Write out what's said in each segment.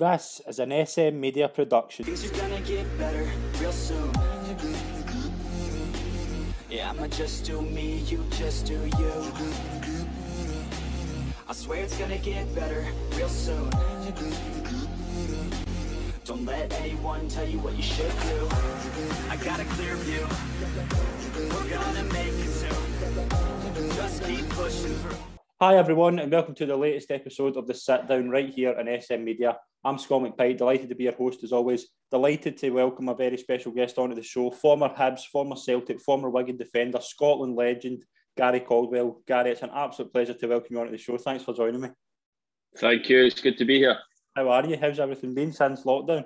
This is an SM Media production. Things are gonna get better real soon. Yeah, I'ma just do me, you just do you. I swear it's gonna get better real soon. Don't let anyone tell you what you should do. I got a clear view. We're gonna make it soon. Just keep pushing through. Hi everyone, and welcome to the latest episode of the Sit Down right here on SM Media. I'm Scott McPike, delighted to be your host as always. Delighted to welcome a very special guest onto the show, former Hibs, former Celtic, former Wigan defender, Scotland legend, Gary Caldwell. Gary, it's an absolute pleasure to welcome you onto the show. Thanks for joining me. Thank you. It's good to be here. How are you? How's everything been since lockdown?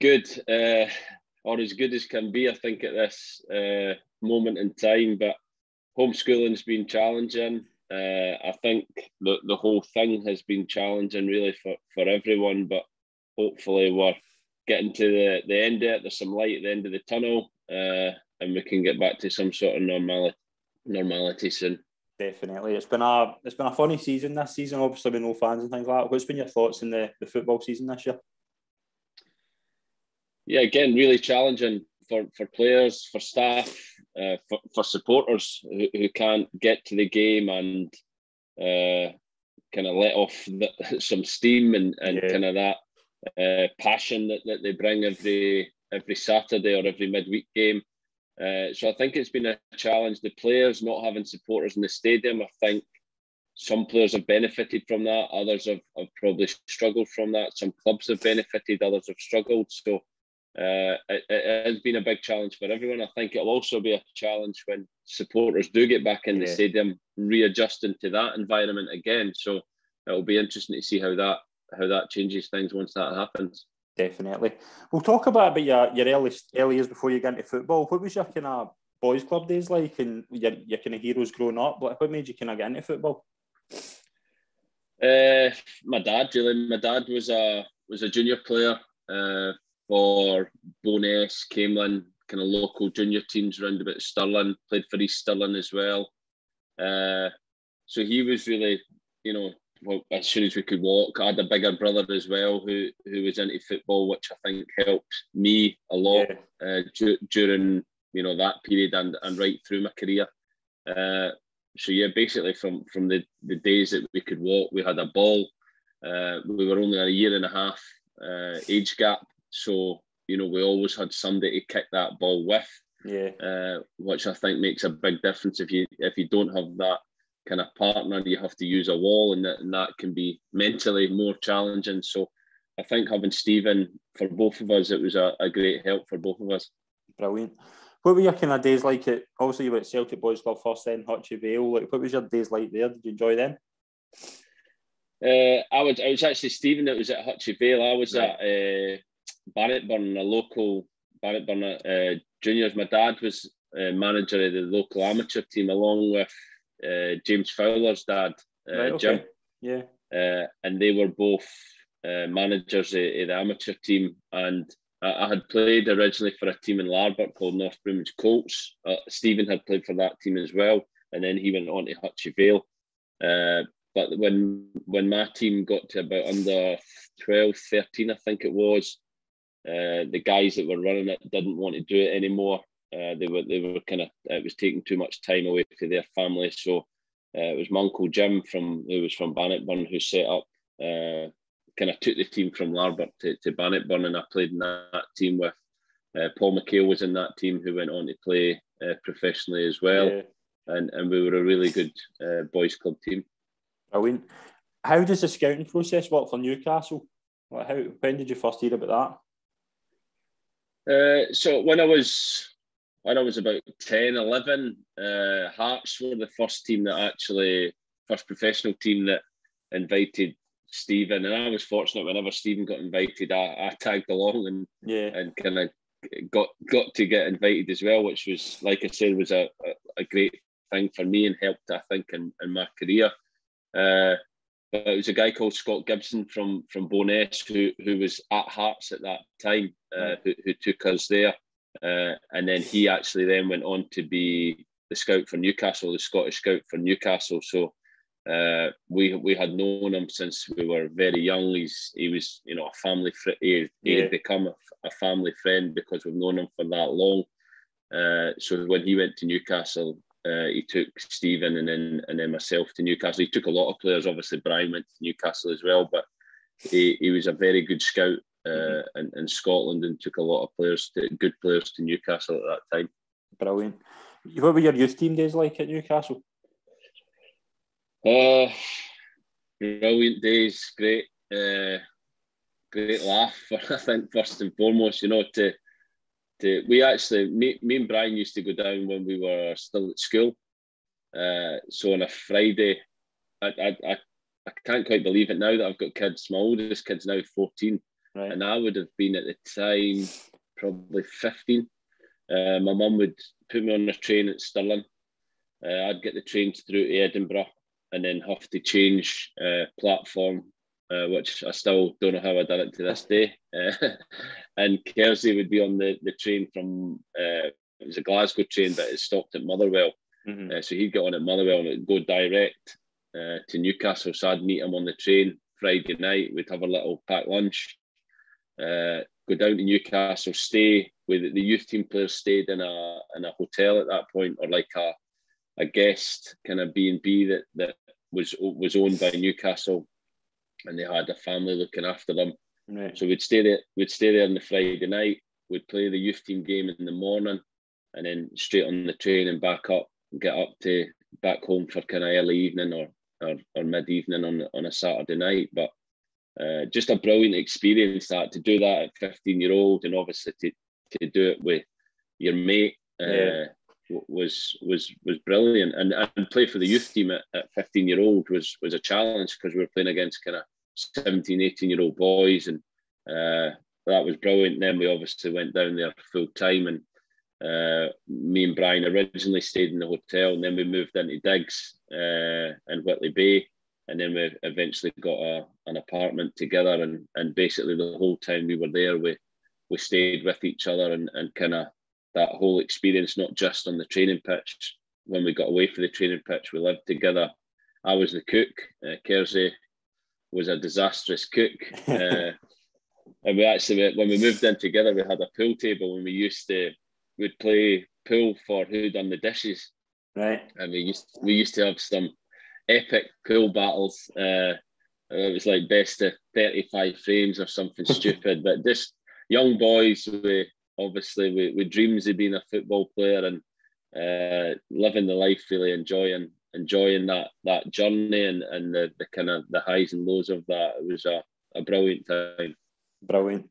Good, uh, or as good as can be, I think, at this uh, moment in time. But homeschooling's been challenging. Uh, I think the, the whole thing has been challenging, really, for, for everyone. But hopefully, we're getting to the, the end of it. There's some light at the end of the tunnel, uh, and we can get back to some sort of normality, normality soon. Definitely, it's been a it's been a funny season this season. Obviously, with no fans and things like that. What's been your thoughts in the, the football season this year? Yeah, again, really challenging for, for players, for staff, uh, for, for supporters who, who can't get to the game and uh, kind of let off the, some steam and, and Yeah. kind of that uh, passion that, that they bring every every Saturday or every midweek game. Uh, so I think it's been a challenge. The players not having supporters in the stadium, I think some players have benefited from that. Others have, have probably struggled from that. Some clubs have benefited, others have struggled. So uh, it, it has been a big challenge for everyone. I think it'll also be a challenge when supporters do get back in the Yeah. stadium, readjusting to that environment again. So it'll be interesting to see how that how that changes things once that happens. Definitely. We'll talk about about your, your early, early years before you got into football. What was your kind of boys' club days like and your, your kind of heroes growing up? Like, what made you kind of get into football? Uh, my dad, really. My dad was a was a junior player uh, for Bo'ness, Camelon, kind of local junior teams around about Stirling. Played for East Stirling as well. Uh, so he was really, you know, well, as soon as we could walk. I had a bigger brother as well who who was into football, which I think helped me a lot Yeah. uh, du- during you know that period and and right through my career. Uh, so yeah, basically from from the, the days that we could walk, we had a ball. Uh, we were only a year and a half uh, age gap, so you know we always had somebody to kick that ball with, Yeah. uh, which I think makes a big difference. If you if you don't have that kind of partner, you have to use a wall, and that, and that can be mentally more challenging. So I think having Stephen for both of us, it was a, a great help for both of us. Brilliant. What were your kind of days like at obviously you were at Celtic Boys Club first then Hutchie Vale. Like what was your days like there? Did you enjoy them? Uh, I was I was actually Stephen that was at Hutchie Vale. I was Right. at uh, Bannockburn, a local Bannockburn uh, juniors. My dad was uh, manager of the local amateur team along with uh, James Fowler's dad, uh, Right, Jim. Yeah. uh, and they were both uh, managers of, of the amateur team. And I, I had played originally for a team in Larbert called North Broomage Colts. Uh, Stephen had played for that team as well, and then he went on to Hutchie Vale. Uh, but when when my team got to about under 12, 13, I think it was, uh, the guys that were running it didn't want to do it anymore. Uh, they were they were kind of it was taking too much time away from their family. So uh, it was my uncle Jim from who was from Bannockburn who set up. Uh, kind of took the team from Larbert to, to Bannockburn, and I played in that team with uh, Paul McHale was in that team who went on to play uh, professionally as well, yeah. and and we were a really good uh, boys club team. Brilliant. How does the scouting process work for Newcastle? Like how when did you first hear about Uh, so when I was when I was about 10, 11, uh, Hearts were the first team that actually first professional team that invited Stephen, and I was fortunate whenever Stephen got invited, I, I tagged along and? Yeah. and kind of got got to get invited as well, which was like I said was a, a, a great thing for me and helped I think in, in my career. Uh, but it was a guy called Scott Gibson from from Bo'ness who who was at Hearts at that time, uh, who, who took us there, uh, and then he actually then went on to be the scout for Newcastle, the Scottish scout for Newcastle. So Uh, we we had known him since we were very young. He's he was you know a family friend. He, he Yeah. had become a, a family friend because we've known him for that long. Uh, so when he went to Newcastle, uh, he took Stephen and then and then myself to Newcastle. He took a lot of players. Obviously, Brian went to Newcastle as well, but he, he was a very good scout uh, in, in Scotland and took a lot of players, to, good players to Newcastle at that time. Brilliant. What were your youth team days like at Newcastle? Uh, brilliant days, great, uh, great laugh. I think first and foremost, you know, to to we actually me, me and Brian used to go down when we were still at school. Uh, so on a Friday, I, I I I can't quite believe it now that I've got kids. My oldest kid's now fourteen, Right. and I would have been at the time probably fifteen. Uh, my mum would put me on a train at Stirling. Uh, I'd get the train through to Edinburgh and then have to change uh, platform, uh, which I still don't know how I done it to this day. And Kersey would be on the, the train from, uh, it was a Glasgow train, but it stopped at Motherwell. Mhm. Uh, so he'd get on at Motherwell and it'd go direct uh, to Newcastle. So I'd meet him on the train Friday night. We'd have a little packed lunch, uh, go down to Newcastle, stay with the youth team players stayed in a in a hotel at that point, or like a a guest kind of B and B that that was was owned by Newcastle, and they had a family looking after them. Right. So we'd stay there. We'd stay there on the Friday night. We'd play the youth team game in the morning, and then straight on the train and back up, get up to back home for kind of early evening or or, or mid evening on on a Saturday night. But uh, just a brilliant experience that to do that at 15 year old, and obviously to to do it with your mate. Uh, Yeah. Was was was brilliant, and and play for the youth team at, at 15 year old was was a challenge because we were playing against kind of 17, 18 year old boys, and uh, that was brilliant. Then we obviously went down there full time, and uh, me and Brian originally stayed in the hotel, and then we moved into Diggs uh, in Whitley Bay, and then we eventually got a, an apartment together, and and basically the whole time we were there, we we stayed with each other, and and kind of that whole experience, not just on the training pitch. When we got away for the training pitch, we lived together. I was the cook. Uh, Kersey was a disastrous cook. Uh, and we actually, when we moved in together, we had a pool table and we used to, we'd play pool for who done the dishes. Right. And we used, we used to have some epic pool battles. Uh, it was like best of 35 frames or something stupid, but just young boys with obviously with, with dreams of being a football player and uh, living the life, really enjoying enjoying that that journey and, and the, the kind of the highs and lows of that. It was a, a brilliant time. Brilliant.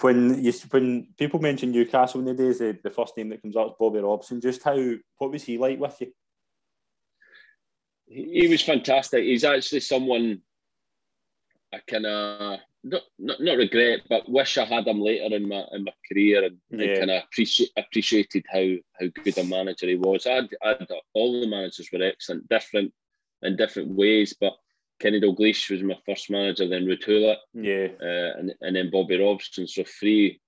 When you when people mention Newcastle nowadays, the, days, the first name that comes out is Bobby Robson. Just how what was he like with you? He, he was fantastic. He's actually someone I kind of not, not not regret, but wish I had him later in my in my career and, Yeah. and kind of appreciate appreciated how how good a manager he was. I'd, I'd all the managers were excellent, different in different ways, but Kenny Dalglish was my first manager, then Ruud Gullit, Yeah. uh, and and then Bobby Robson. So three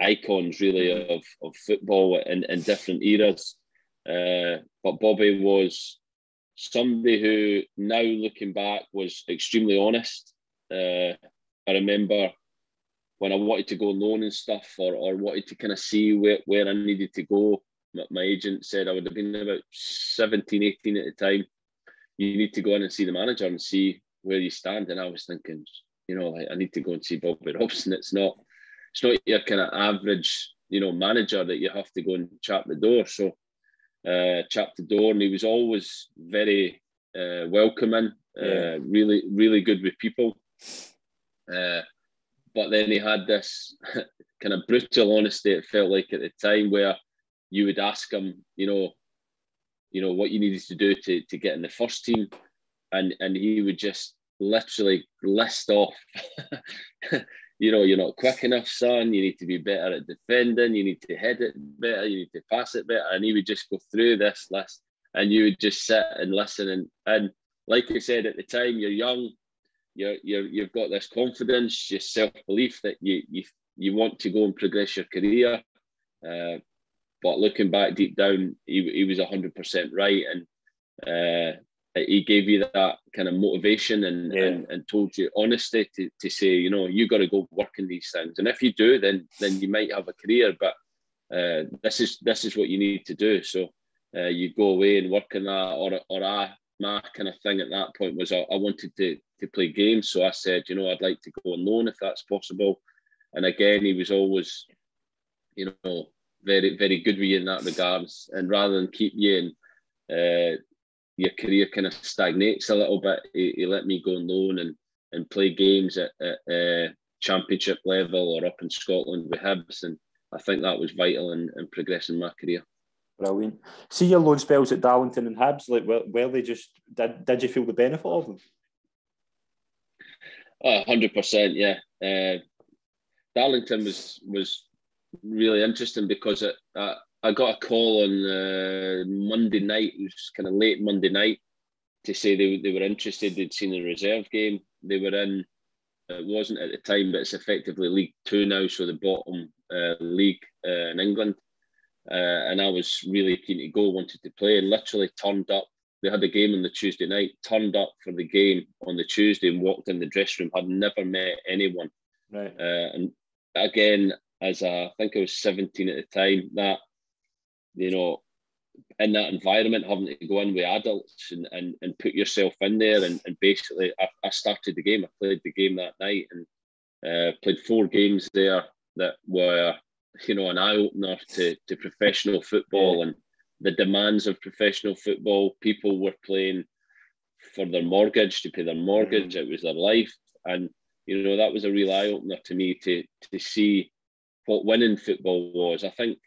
icons really of, of football in, in different eras. Uh, but Bobby was somebody who now looking back was extremely honest. Uh, I remember when I wanted to go loan and stuff or, or wanted to kind of see where, where I needed to go, my, my agent said I would have been about 17, 18 at the time. You need to go in and see the manager and see where you stand. And I was thinking, you know, like, I need to go and see Bobby Robson. It's not it's not your kind of average, you know, manager that you have to go and chap the door. So uh chap the door and he was always very uh welcoming, Yeah. uh really, really good with people. Uh but then he had this kind of brutal honesty, it felt like at the time where you would ask him, you know, you know, what you needed to do to, to get in the first team. And and he would just literally list off, you know, you're not quick enough, son. You need to be better at defending. You need to head it better. You need to pass it better. And he would just go through this list, and you would just sit and listen. And and like I said at the time, you're young. You're, you're you've got this confidence, your self belief that you you you want to go and progress your career. Uh, but looking back deep down, he, he was hundred percent right, and uh, he gave you that kind of motivation and, Yeah. and, and told you honesty to, to say, you know, you got to go work in these things. And if you do, then then you might have a career. But uh, this is this is what you need to do. So uh, you go away and work in that, or or I my kind of thing at that point was I, I wanted to to play games. So I said, you know, I'd like to go on loan if that's possible. And again, he was always, you know, very very good with you in that regards. And rather than keep you in. Uh, your career kind of stagnates a little bit. He, he let me go on loan and, and play games at, at uh, championship level or up in Scotland with Hibs, and I think that was vital in, in progressing my career. Brilliant. See your loan spells at Darlington and Hibs, like where, where they just did, did you feel the benefit of them? Hundred percent, yeah. Uh, Darlington was was really interesting because it, uh, I got a call on uh, Monday night. It was kind of late Monday night to say they, they were interested. They'd seen the reserve game. They were in. It wasn't at the time, but it's effectively League Two now, so the bottom uh, league uh, in England. Uh, and I was really keen to go, wanted to play, and literally turned up. They had a game on the Tuesday night. Turned up for the game on the Tuesday and walked in the dressing room. Had never met anyone. Right. Uh, and again, as a, I think I was 17 at the time, that you know, in that environment, having to go in with adults and, and, and put yourself in there. And, and basically, I, I started the game. I played the game that night and uh, played four games there that were, you know, an eye opener to, to professional football and the demands of professional football. People were playing for their mortgage to pay their mortgage. It was their life. And, you know, that was a real eye opener to me to, to see what winning football was. I think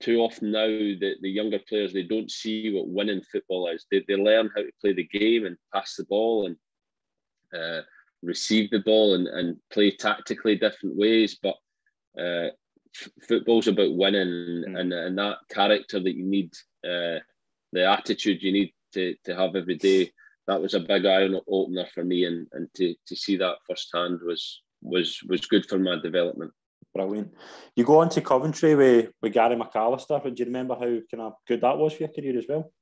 too often now the, the younger players they don't see what winning football is they, they learn how to play the game and pass the ball and uh, receive the ball and, and play tactically different ways but uh, f- football's about winning Mm. and, and that character that you need uh, the attitude you need to, to have every day that was a big eye opener for me and, and to, to see that firsthand was was was good for my development Brilliant. You go on to Coventry with, with Gary McAllister. And do you remember how kind of good that was for your career as well?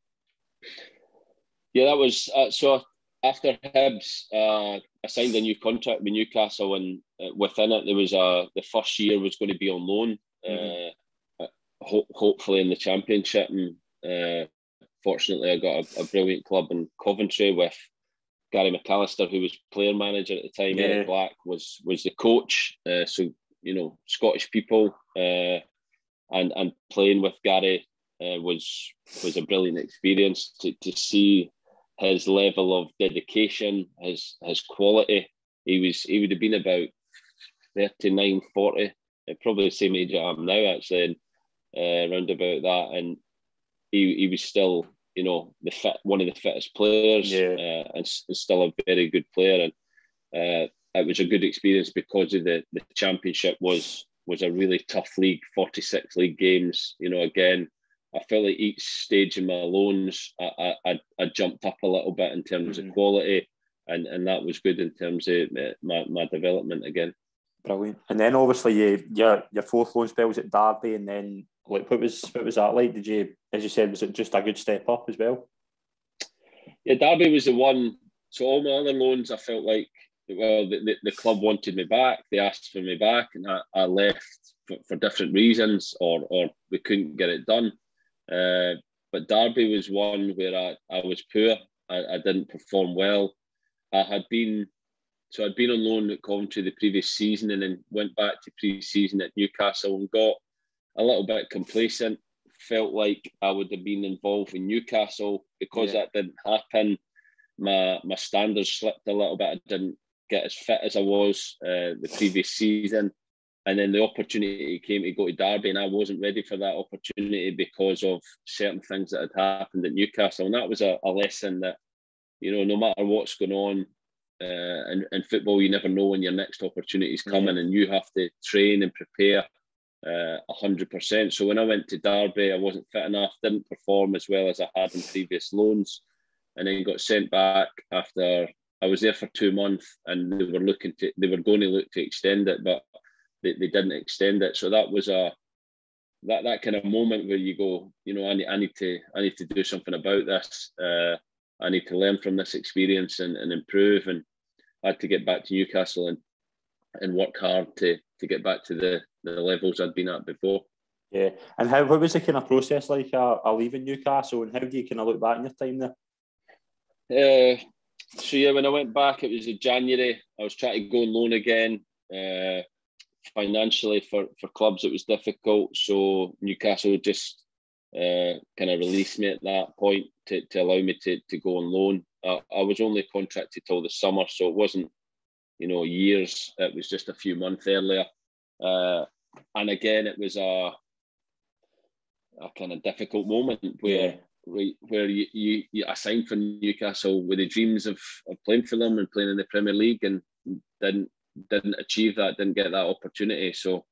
Yeah, that was uh, so. After Hibs, uh, I signed a new contract with Newcastle, and uh, within it, there was a the first year was going to be on loan, Mm-hmm. uh, ho- hopefully in the Championship. And uh, fortunately, I got a, a brilliant club in Coventry with Gary McAllister, who was player manager at the time. Yeah. Eric Black was was the coach. Uh, so you know, Scottish people, uh, and and playing with Gary uh, was was a brilliant experience to, to see his level of dedication, his his quality. He was he would have been about 39, 40, uh, probably the same age I am now actually, and uh, around about that. And he, he was still, you know, the fit one of the fittest players, Yeah. uh, and, and still a very good player. And uh, it was a good experience because of the the championship was was a really tough league, forty six league games. You know, again, I felt like each stage in my loans, I I, I, jumped up a little bit in terms Mhm. of quality, and and that was good in terms of uh, my, my development again. Brilliant. And then obviously you, your your fourth loan spell was at Derby, and then like what was what was that like? Did you, as you said, was it just a good step up as well? Yeah, Derby was the one. So all my other loans, I felt like well, the, the, the club wanted me back. They asked for me back, and I, I left for, for different reasons, or or we couldn't get it done. Uh, but Derby was one where I, I was poor. I, I didn't perform well. I had been so I'd been on loan at Coventry the previous season, and then went back to pre-season at Newcastle and got a little bit complacent. Felt like I would have been involved in Newcastle because Yeah. that didn't happen. My my standards slipped a little bit. I didn't get as fit as I was uh, the previous season, and then the opportunity came to go to Derby, and I wasn't ready for that opportunity because of certain things that had happened at Newcastle, and that was a, a lesson that you know no matter what's going on. Uh, in, in football, you never know when your next opportunity is coming, and you have to train and prepare uh, a hundred percent. So when I went to Derby, I wasn't fit enough, didn't perform as well as I had in previous loans, and then got sent back after I was there for two months, and they were looking to they were going to look to extend it, but they, they didn't extend it. So that was a that that kind of moment where you go, you know, I need, I need to I need to do something about this. Uh, I need to learn from this experience and, and improve. And I had to get back to Newcastle and and work hard to to get back to the the levels I'd been at before. Yeah, and how what was the kind of process like uh, uh, leaving Newcastle, and how do you kind of look back in your time there? Uh, so yeah, when I went back, it was in January. I was trying to go on loan again. Uh, financially, for for clubs, it was difficult. So Newcastle just uh, kind of released me at that point to, to allow me to, to go on loan. Uh, I was only contracted till the summer, so it wasn't, you know, years. It was just a few months earlier. Uh, and again, it was a a kind of difficult moment where yeah. where you, you, you signed for Newcastle with the dreams of, of playing for them and playing in the Premier League and didn't didn't achieve that, didn't get that opportunity. So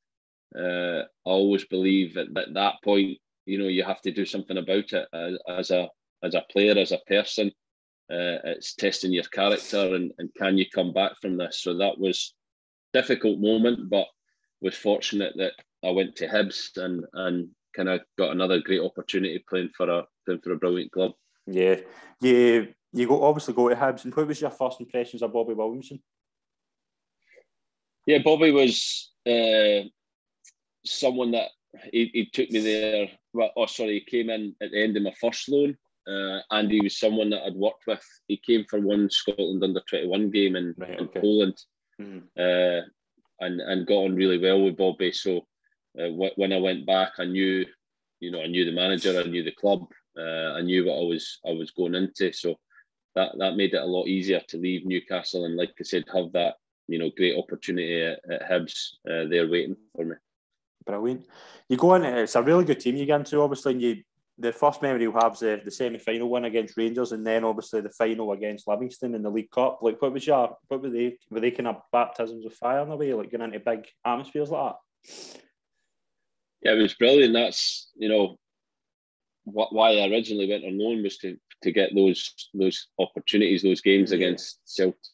uh, I always believe at, at that point, you know, you have to do something about it as, as a as a player, as a person. Uh, it's testing your character and, and can you come back from this? So that was difficult moment, but was fortunate that I went to Hibs and and kind of got another great opportunity playing for a playing for a brilliant club. Yeah, you you go obviously go to Hibs, and what was your first impressions of Bobby Williamson? Yeah, Bobby was uh, someone that he, he took me there. Well, oh, sorry, he came in at the end of my first loan, uh, and he was someone that I'd worked with. He came for one Scotland under twenty one game in, right, in Poland, mm-hmm. uh, and and got on really well with Bobby. So uh, when I went back, I knew, you know, I knew the manager, I knew the club, uh, I knew what I was I was going into. So that that made it a lot easier to leave Newcastle and, like I said, have that you know great opportunity at, at Hibs uh, there waiting for me. Brilliant. You go in, it's a really good team you get into, obviously, and you the first memory you have is the, the semi final win against Rangers, and then obviously the final against Livingston in the League Cup. Like, what was your, what were they, were they kind of baptisms of fire in a way, like getting into big atmospheres like that? yeah, it was brilliant. That's you know what why I originally went on loan was to to get those those opportunities, those games against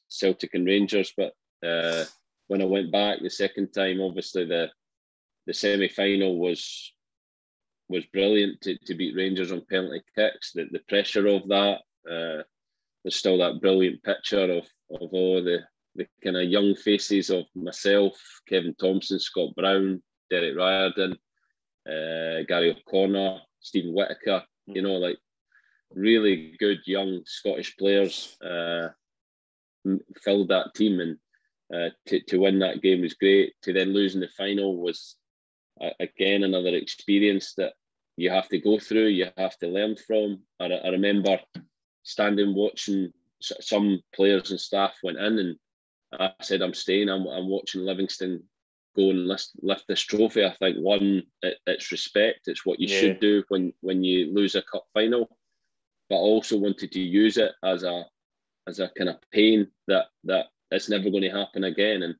Celtic and Rangers. But uh, when I went back the second time, obviously the the semi final was was brilliant to, to beat Rangers on penalty kicks. The, the pressure of that, uh, there's still that brilliant picture of of all the the kind of young faces of myself, Kevin Thomson, Scott Brown, Derek Riordan, uh, Gary O'Connor, Steven Whittaker, hmm. you know, like really good young Scottish players uh, filled that team. And uh, to, to win that game was great. To then lose in the final was, uh, again, another experience that you have to go through, you have to learn from. I, I remember standing watching some players and staff went in and I said, I'm staying, I'm, I'm watching Livingston go and lift, lift this trophy. I think one, it, it's respect. It's what you yeah. should do when when you lose a cup final. But I also wanted to use it as a as a kind of pain that that it's never going to happen again. And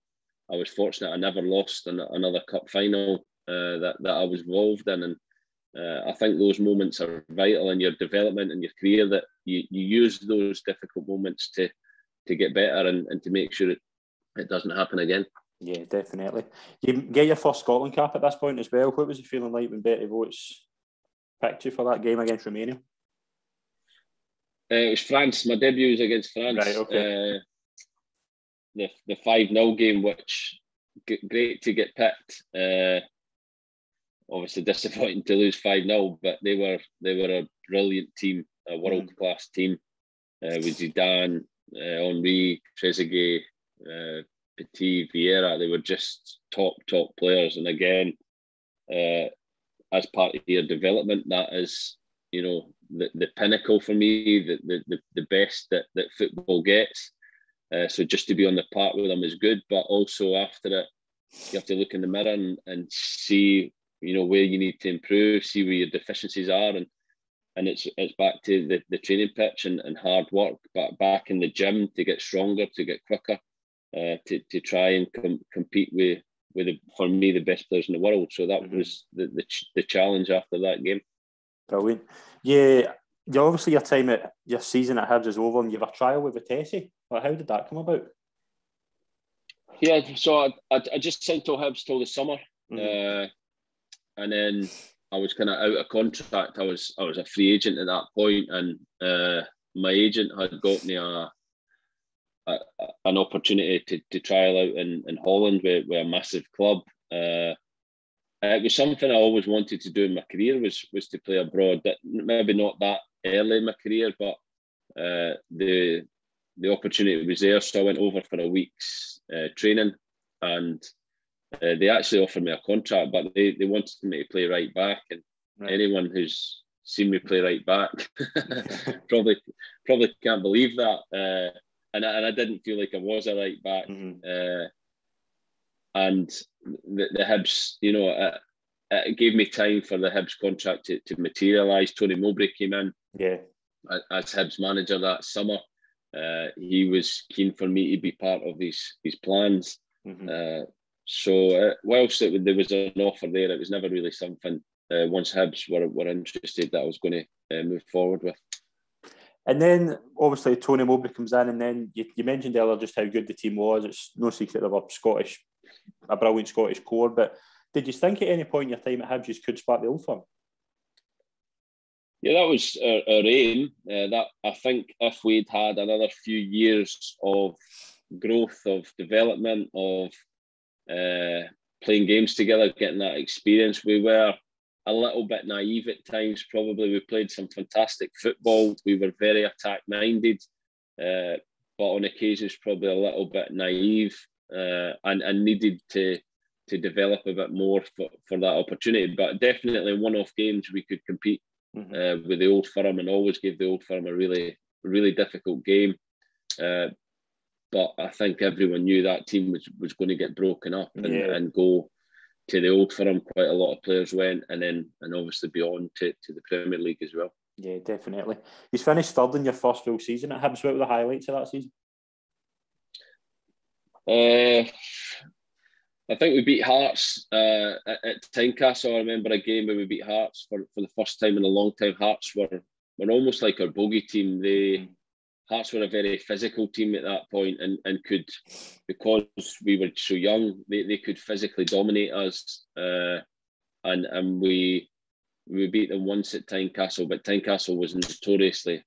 I was fortunate I never lost an, another cup final uh, that that I was involved in. And uh, I think those moments are vital in your development and your career. That you, you use those difficult moments to to get better and, and to make sure it, it doesn't happen again. Yeah, definitely. You get your first Scotland cap at this point as well. What was it feeling like when Berti Vogts picked you for that game against Romania? Uh, it was France. My debut was against France. Right, okay. Uh, the the five 0 game, which great to get picked. Uh, obviously disappointing to lose five 0 but they were they were a brilliant team, a world class mm. team uh, with Zidane, uh, Henry, Trezeguet, uh, Petit, Vieira, they were just top, top players. And again, uh, as part of your development, that is, you know, the, the pinnacle for me, the, the, the best that, that football gets. Uh, so just to be on the park with them is good, but also after it, you have to look in the mirror and, and see, you know, where you need to improve, see where your deficiencies are, and and it's it's back to the, the training pitch and, and hard work, but back in the gym to get stronger, to get quicker, uh, to, to try and com- compete with with the, for me the best players in the world. So that mm-hmm. was the, the, the challenge after that game. Brilliant. Yeah, you obviously your time at your season at Hibs is over, and you have a trial with Vitesse. Well, how did that come about? Yeah, so I, I, I just signed to Hibs till the summer, mm-hmm. uh, and then I was kind of out of contract. I was I was a free agent at that point, and uh, my agent had got me a, a an opportunity to, to trial out in, in Holland with, with a massive club. Uh, it was something I always wanted to do in my career was was to play abroad. Maybe not that early in my career, but uh, the the opportunity was there. So I went over for a week's uh, training, and uh, they actually offered me a contract, but they, they wanted me to play right back. And right. anyone who's seen me play right back probably probably can't believe that. Uh, and I, and I didn't feel like I was a right back. Mm-hmm. Uh, and the, the Hibs, you know, it, it, gave me time for the Hibs contract to, to materialise. Tony Mowbray came in. Yeah. As Hibs manager that summer. Uh, he was keen for me to be part of his his plans. Mm-hmm. Uh, so uh, whilst it, there was an offer there, it was never really something. Uh, once Hibs were, were interested, that I was going to uh, move forward with. And then obviously Tony Mowbray comes in, and then you, you mentioned earlier just how good the team was. It's no secret of a Scottish, a brilliant Scottish core. But did you think at any point in your time at Hibs you could spark the old firm? Yeah, that was our, our aim. Uh, that I think if we'd had another few years of growth, of development, of uh, playing games together, getting that experience, we were a little bit naive at times. Probably we played some fantastic football. We were very attack minded, uh, but on occasions probably a little bit naive uh, and, and needed to to develop a bit more for, for that opportunity. But definitely one off games we could compete mm-hmm. uh, with the old firm and always gave the old firm a really, really difficult game. Uh, but I think everyone knew that team was, was going to get broken up and, yeah. and go to the old firm. Quite a lot of players went, and then and obviously beyond to, to the Premier League as well. Yeah, definitely. You finished third in your first full season at Hibs. What were the highlights of that season? Uh, I think we beat Hearts uh, at, Tynecastle. I remember a game where we beat Hearts for, for the first time in a long time. Hearts were, were almost like our bogey team. They Hearts were a very physical team at that point and, and could, because we were so young, they, they could physically dominate us. Uh, and and we we beat them once at Tynecastle, but Tynecastle was notoriously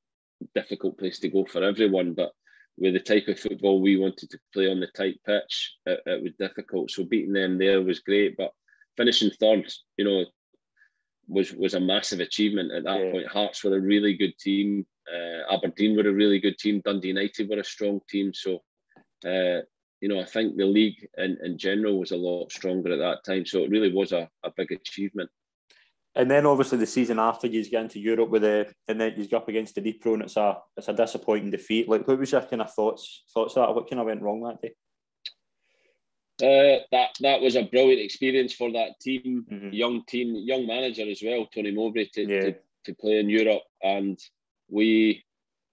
difficult place to go for everyone. But with the type of football we wanted to play on the tight pitch, it, it, was difficult. So beating them there was great, but finishing third, you know, was was a massive achievement at that yeah. point. Hearts were a really good team. Uh, Aberdeen were a really good team. Dundee United were a strong team. So, uh, you know, I think the league in, in general was a lot stronger at that time. So it really was a, a big achievement. And then obviously the season after you get into Europe with the and then you go up against the Dnipro and it's a it's a disappointing defeat. Like what was your kind of thoughts thoughts that? What kind of went wrong that day? Uh, that that was a brilliant experience for that team, mm-hmm. young team, young manager as well, Tony Mowbray to, yeah. to, to play in Europe. And we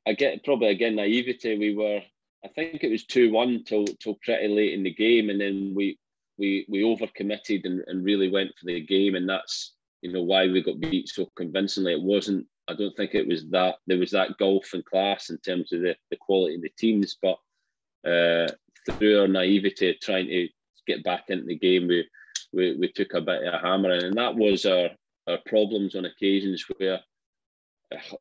I get probably again naivety. We were I think it was two one till till pretty late in the game, and then we we we overcommitted and, and really went for the game, and that's you know why we got beat so convincingly. It wasn't. I don't think it was that there was that golf and class in terms of the, the quality of the teams, but uh, through our naivety trying to get back into the game, we we, we took a bit of a hammering, and that was our our problems on occasions where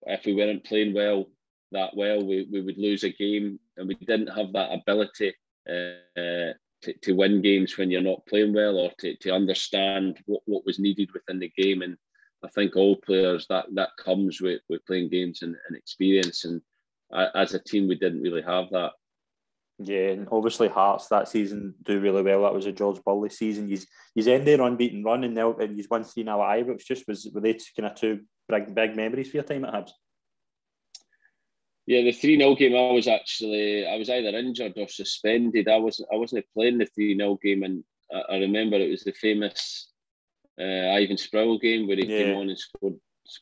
if we weren't playing well that well, we, we would lose a game, and we didn't have that ability uh, to, to win games when you're not playing well or to, to understand what, what was needed within the game. And I think all players that that comes with, with playing games and, and experience. And as a team, we didn't really have that. Yeah, and obviously Hearts that season do really well. That was a George Burley season. He's he's ended unbeaten run and now and he's won three now at Ibrox. Just was were they kind of two big big memories for your time at Hibs? Yeah, the three 0 game. I was actually I was either injured or suspended. I wasn't I wasn't playing the three 0 game, and I, I, remember it was the famous uh, Ivan Sproul game where he yeah. came on and scored.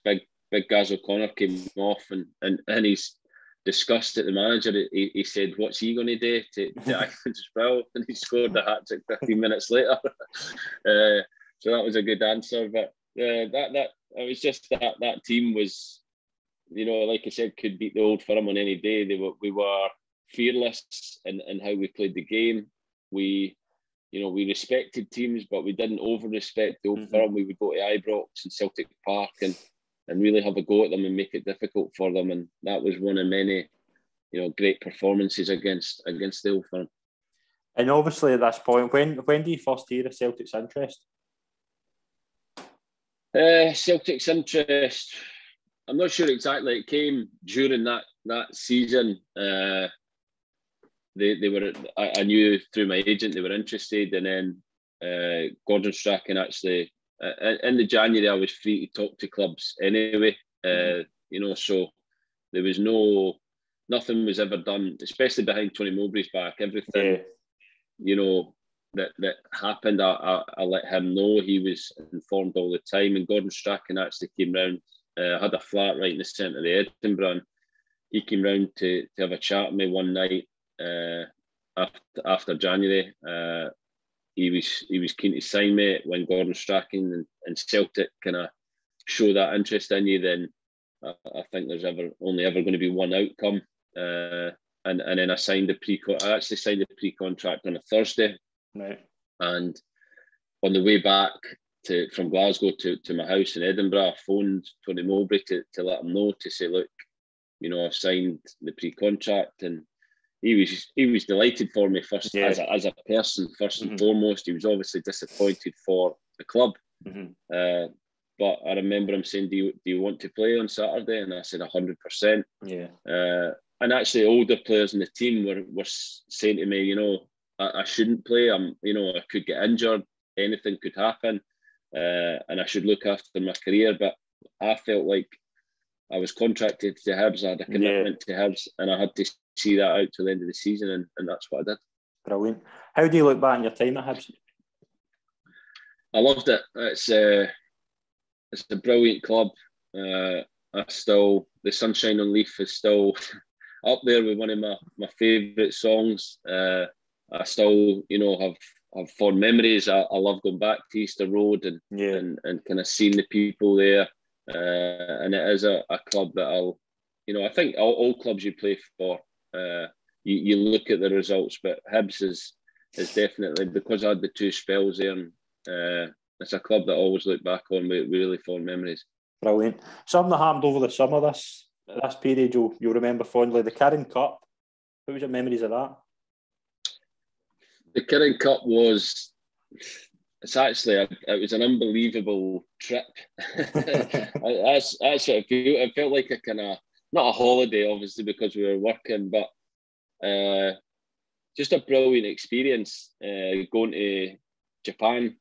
Big big Gaz O'Connor came off, and and and he's discussed at the manager. He, he said, "What's he going to do to, to Ivan Sproul?" And he scored the hat trick 15 minutes later. uh, so that was a good answer. But uh, that that it was just that that team was you know, like I said, could beat the old firm on any day. They were we were fearless in, in how we played the game. We, you know, we respected teams, but we didn't over respect the old mm-hmm. firm. We would go to Ibrox and Celtic Park and and really have a go at them and make it difficult for them. And that was one of many, you know, great performances against against the old firm. And obviously, at this point, when when do you first hear of Celtic's interest? Uh, Celtic's interest. I'm not sure exactly. It came during that that season. Uh, they they were. I, I, knew through my agent they were interested, and then uh, Gordon Strachan actually. Uh, in the January, I was free to talk to clubs anyway. Uh, you know, so there was no nothing was ever done, especially behind Tony Mowbray's back. Everything, yeah. you know, that that happened, I, I, I, let him know. He was informed all the time. And Gordon Strachan actually came round, uh, had a flat right in the centre of Edinburgh. And he came round to, to have a chat with me one night uh, after, after January. Uh, he was he was keen to sign me when Gordon Strachan and, and Celtic kind of show that interest in you. Then I, I, think there's ever only ever going to be one outcome. Uh, and and then I signed the pre. I actually signed the pre contract on a Thursday Right. And on the way back to from Glasgow to, to my house in Edinburgh, I phoned Tony Mowbray to, to let him know to say, look, you know, I've signed the pre-contract and he was he was delighted for me first yeah. as, a, as a person, 1st mm-hmm. and foremost. He was obviously disappointed for the club. Mm-hmm. Uh, but I remember him saying, do you, do you want to play on Saturday? And I said, 100%. Yeah. Uh, and actually, older players in the team were, were saying to me, you know, I, I shouldn't play. I'm, you know, I could get injured. Anything could happen, uh, and I should look after my career. But I felt like I was contracted to Hibs. I had a commitment yeah. to Hibs, and I had to see that out to the end of the season, and, and that's what I did. Brilliant. How do you look back on your time at Hibs? I loved it. It's a, uh, it's a brilliant club. Uh, I still the Sunshine on Leith is still up there with one of my, my favourite songs. Uh, I still, you know, have have fond memories. I, I love going back to Easter Road and yeah. and, and kind of seeing the people there. Uh, and it is a, a club that I'll, you know, I think all, all clubs you play for, uh, you, you look at the results, but Hibs is is definitely because I had the two spells there. And, uh, it's a club that I always look back on with really fond memories. Brilliant. Something that happened over the summer this this period you'll, you'll remember fondly the Kirin Cup. What was your memories of that? The Kirin Cup was it's actually a, it was an unbelievable trip. that's that's what it felt. It felt like a kind of not a holiday, obviously, because we were working, but uh, just a brilliant experience uh, going to Japan.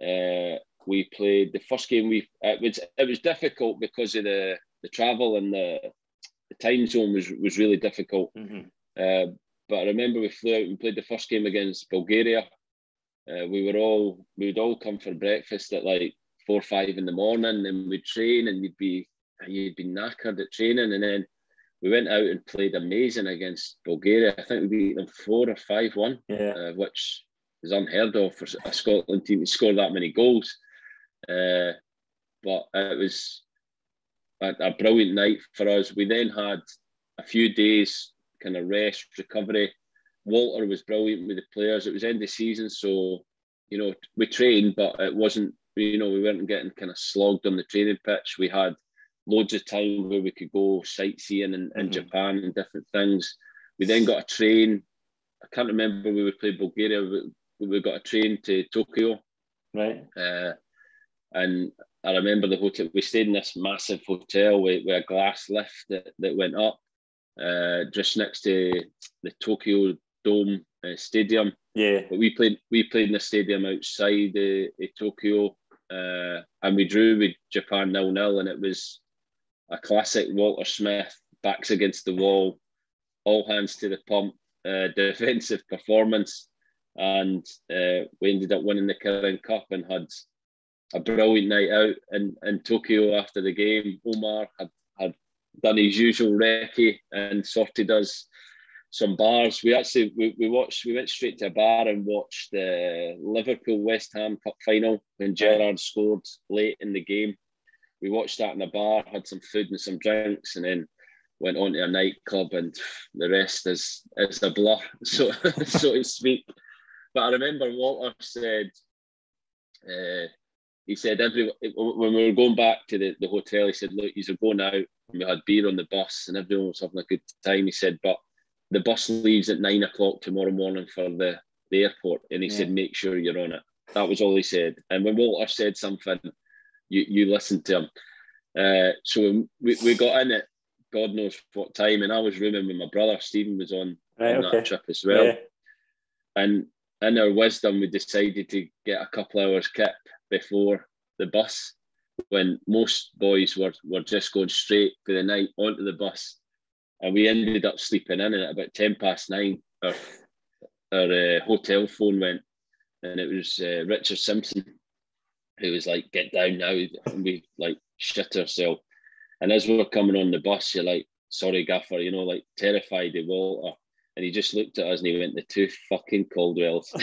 Uh, we played the first game. We it was it was difficult because of the the travel and the the time zone was was really difficult. Mm-hmm. But I remember we flew out and played the first game against Bulgaria. Uh, we were all we would all come for breakfast at like four or five in the morning, and we'd train, and you'd be you'd be knackered at training, and then we went out and played amazing against Bulgaria. I think we beat them four or five one, yeah. uh, which is unheard of for a Scotland team to score that many goals. Uh, but it was a, a brilliant night for us. We then had a few days kind of rest, recovery. Walter was brilliant with the players. It was end of season, so you know we trained, but it wasn't. You know, we weren't getting kind of slogged on the training pitch. We had loads of time where we could go sightseeing in, in mm-hmm. Japan and different things. We then got a train. I can't remember we would play Bulgaria. We, we got a train to Tokyo. Right. Uh, and I remember the hotel. We stayed in this massive hotel with, with a glass lift that, that went up uh, just next to the Tokyo Dome uh, Stadium. Yeah. But we played we played in the stadium outside uh, Tokyo, uh, and we drew with Japan nil nil, and it was a classic Walter Smith backs against the wall, all hands to the pump, uh, defensive performance, and uh, we ended up winning the Kirin Cup and had a brilliant night out in, in Tokyo after the game. Omar had done his usual recce and sorted us some bars. We actually we, we watched we went straight to a bar and watched the Liverpool West Ham Cup final when Gerrard scored late in the game. We watched that in a bar, had some food and some drinks, and then went on to a nightclub, and the rest is is a blur, so so to speak. But I remember Walter said, uh, he said every when we were going back to the, the hotel, he said, "Look, you're going out." We had beer on the bus, and everyone was having a good time. He said, "But the bus leaves at nine o'clock tomorrow morning for the, the airport," and he yeah. said, "Make sure you're on it." That was all he said. And when Walter said something, you you listened to him. Uh, so we, we got in at God knows what time, and I was rooming with my brother. Stephen was on, right, on okay. that trip as well. Yeah. And in our wisdom, we decided to get a couple hours kip before the bus when most boys were, were just going straight for the night onto the bus. And we ended up sleeping in, and at about 10 past nine, our, our uh, hotel phone went, and it was uh, Richard Simpson who was like, Get down now. And we like shit ourselves. And as we were coming on the bus, you're like, Sorry, Gaffer, you know, like terrified of Walter. And he just looked at us and he went, The two fucking Caldwells.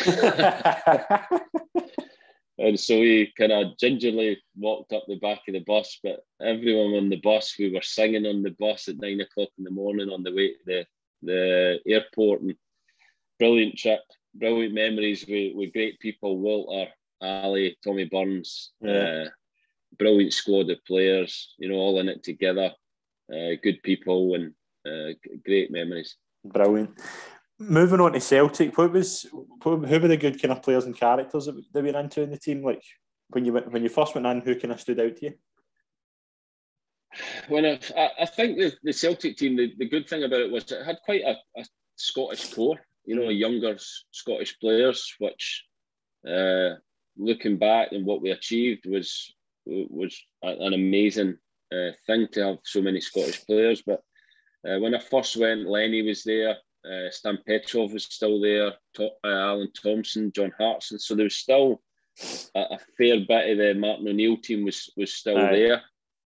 And so we kind of gingerly walked up the back of the bus, but everyone on the bus, we were singing on the bus at nine o'clock in the morning on the way to the, the airport. And brilliant trip, brilliant memories with, with great people, Walter, Ali, Tommy Burns, yeah. uh, brilliant squad of players, you know, all in it together, uh, good people and uh, great memories. Brilliant moving on to Celtic, what was who were the good kind of players and characters that, that were into in the team? Like when you went when you first went in, who kind of stood out to you? When I, I think the, the Celtic team, the, the good thing about it was it had quite a, a Scottish core, you know, younger Scottish players, which uh, looking back and what we achieved was was an amazing uh, thing to have so many Scottish players. But uh, when I first went, Lenny was there. Uh, Stan Petrov was still there, to, uh, Alan Thompson, John Hartson. So there was still a, a, fair bit of the Martin O'Neill team was was still Aye. there.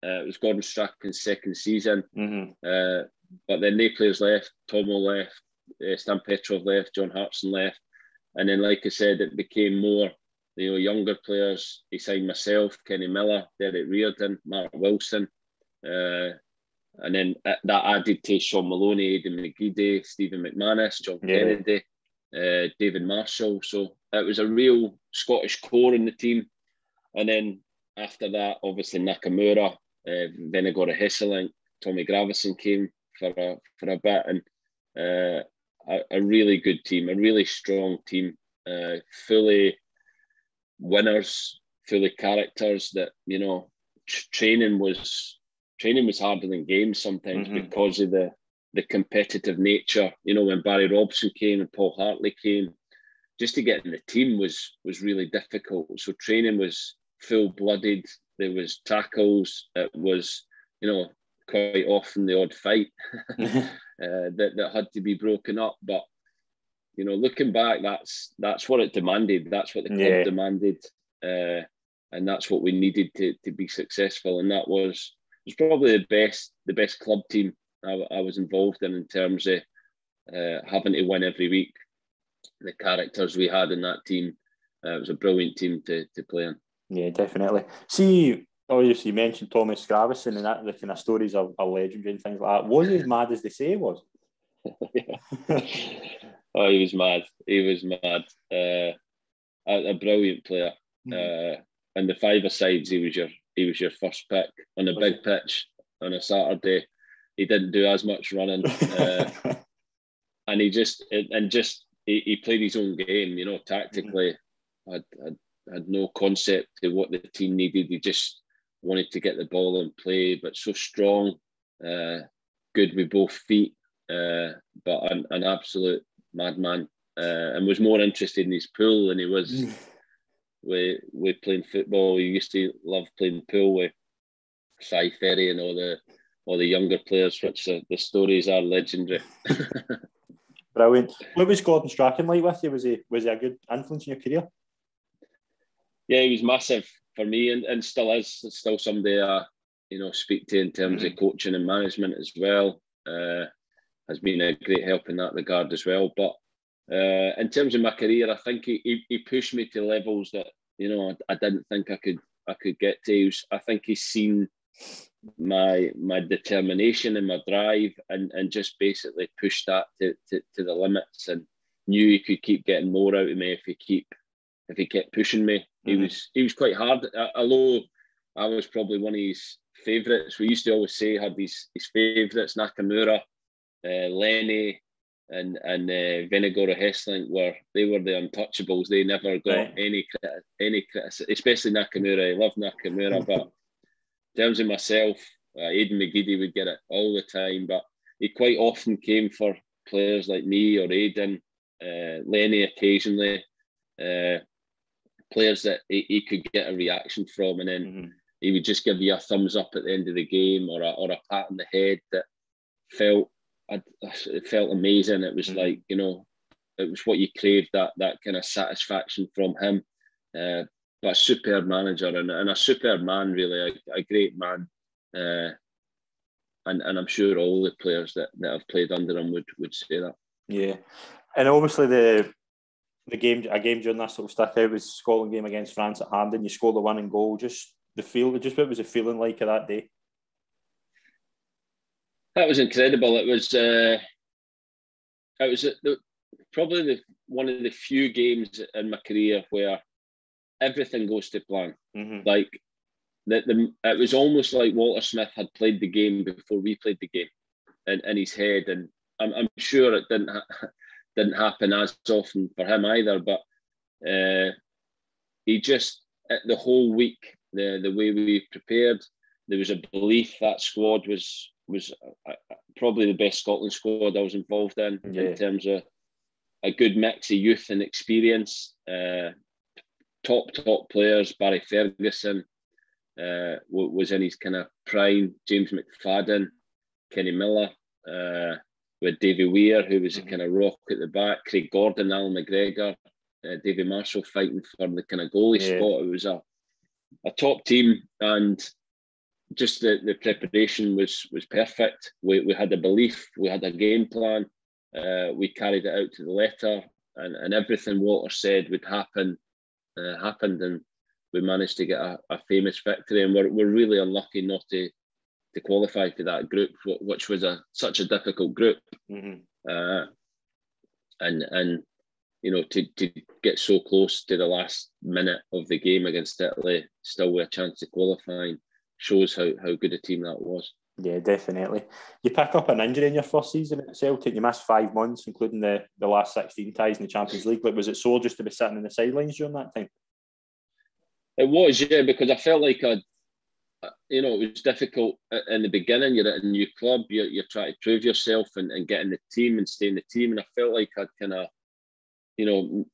Uh, it was Gordon Strachan's second season. Mm-hmm. Uh, but then they players left, Tomo left, uh, Stan Petrov left, John Hartson left. And then, like I said, it became more, you know, younger players. He signed myself, Kenny Miller, Derek Riordan, Mark Wilson. And then uh, that added to Shaun Maloney, Aidan McGeady, Stephen McManus, John yeah. Kennedy, uh, David Marshall. So it was a real Scottish core in the team. And then after that, obviously Nakamura, uh, a Hesselink, Tommy Gravesen came for a, for a bit. And uh, a, a, really good team, a really strong team, uh, fully winners, fully characters that, you know, training was training was harder than games sometimes mm-hmm. because of the the competitive nature. You know, when Barry Robson came and Paul Hartley came, just to get in the team was was really difficult. So training was full blooded. There was tackles. It was, you know, quite often the odd fight uh, that that had to be broken up. But you know, looking back, that's that's what it demanded. That's what the club yeah. demanded, uh, and that's what we needed to to be successful. And that was was probably the best the best club team I, I was involved in in terms of uh, having to win every week. The characters we had in that team, uh, it was a brilliant team to, to play in. Yeah, definitely. See, obviously you mentioned Thomas Gravesen and that the kind of stories are, are legendary and things like that. Was he as mad as they say he was? oh, he was mad. He was mad. Uh, a, a, brilliant player. Mm-hmm. Uh, and the five sides, he was your he was your first pick on a big pitch on a Saturday. He didn't do as much running, uh, and he just and just he, he, played his own game. You know, tactically, had, had had no concept of what the team needed. He just wanted to get the ball and play, but so strong, uh, good with both feet, uh, but an, an absolute madman, uh, and was more interested in his pool than he was with with playing football. We used to love playing pool with Si Ferry and all the all the younger players, which the, the stories are legendary. Brilliant. What was Gordon Strachan like with you? Was he was he a good influence in your career? Yeah, he was massive for me, and, and still is. Still somebody I you know speak to in terms mm-hmm. of coaching and management as well. Uh, has been a great help in that regard as well. But uh, in terms of my career, I think he, he, he, pushed me to levels that you know I, I, didn't think I could I could get to. Was, I think he's seen my my determination and my drive, and, and just basically pushed that to, to, to the limits, and knew he could keep getting more out of me if he keep if he kept pushing me. He mm-hmm. was he was quite hard. Although I was probably one of his favourites. We used to always say he had these his favourites: Nakamura, uh, Lenny, and and uh, Vennegoor Hesselink were they were the untouchables. They never got right. any any especially Nakamura. I love Nakamura, but in terms of myself, uh, Aidan McGeady would get it all the time, but he quite often came for players like me or Aidan, uh, Lenny occasionally, uh, players that he, he, could get a reaction from, and then mm-hmm. he would just give you a thumbs up at the end of the game or a, or a pat on the head that felt it felt amazing. It was mm-hmm. like you know, it was what you craved that that kind of satisfaction from him. Uh, but a superb manager and, and a superb man, really, a, a great man. Uh, and, and I'm sure all the players that, that have played under him would, would say that. Yeah, and obviously the the game a game during that sort of stuff out was Scotland game against France at Hampden. You scored the winning goal. Just the feel, just what was the feeling like of that day? That was incredible. It was uh, it was the, probably the one of the few games in my career where everything goes to plan. Mm-hmm. Like the, the it was almost like Walter Smith had played the game before we played the game in, in his head, and I'm, I'm sure it didn't ha- didn't happen as often for him either. But uh, he just the whole week the the way we prepared, there was a belief that squad was was uh, uh, probably the best Scotland squad I was involved in yeah. in terms of a good mix of youth and experience. Uh, top top players, Barry Ferguson uh, was in his kind of prime. James McFadden, Kenny Miller, uh, with Davy Weir, who was mm-hmm. a kind of rock at the back. Craig Gordon, Al McGregor, uh, Davy Marshall fighting for the kind of goalie yeah. spot. It was a a top team and just the, the preparation was was perfect. We, we had a belief, we had a game plan, uh, we carried it out to the letter, and, and everything Walter said would happen uh, happened, and we managed to get a, a, famous victory. And we're, we're really unlucky not to to qualify for that group, which was a such a difficult group. Mm-hmm. Uh, and and you know to, to get so close to the last minute of the game against Italy, still with a chance of qualifying shows how, how good a team that was. Yeah, definitely. You pick up an injury in your first season at Celtic. You missed five months, including the, the last 16 ties in the Champions League. But was it sore just to be sitting in the sidelines during that time? It was, yeah, because I felt like I'd, you know, it was difficult in the beginning. You're at a new club, you're, you're trying to prove yourself and, and get in the team and stay in the team. And I felt like I'd kind of, you know,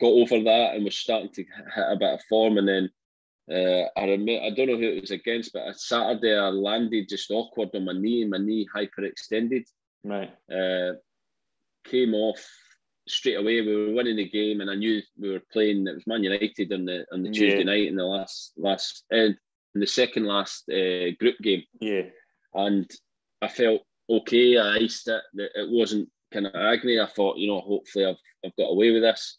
got over that and was starting to hit a bit of form. And then uh, I remember, I don't know who it was against, but a Saturday I landed just awkward on my knee, my knee hyperextended. Right. Uh, came off straight away. We were winning the game, and I knew we were playing. It was Man United on the on the Tuesday yeah. night in the last last end, in the second last uh, group game. Yeah. And I felt okay. I iced it. It wasn't kind of agony. I thought, you know, hopefully I've I've got away with this.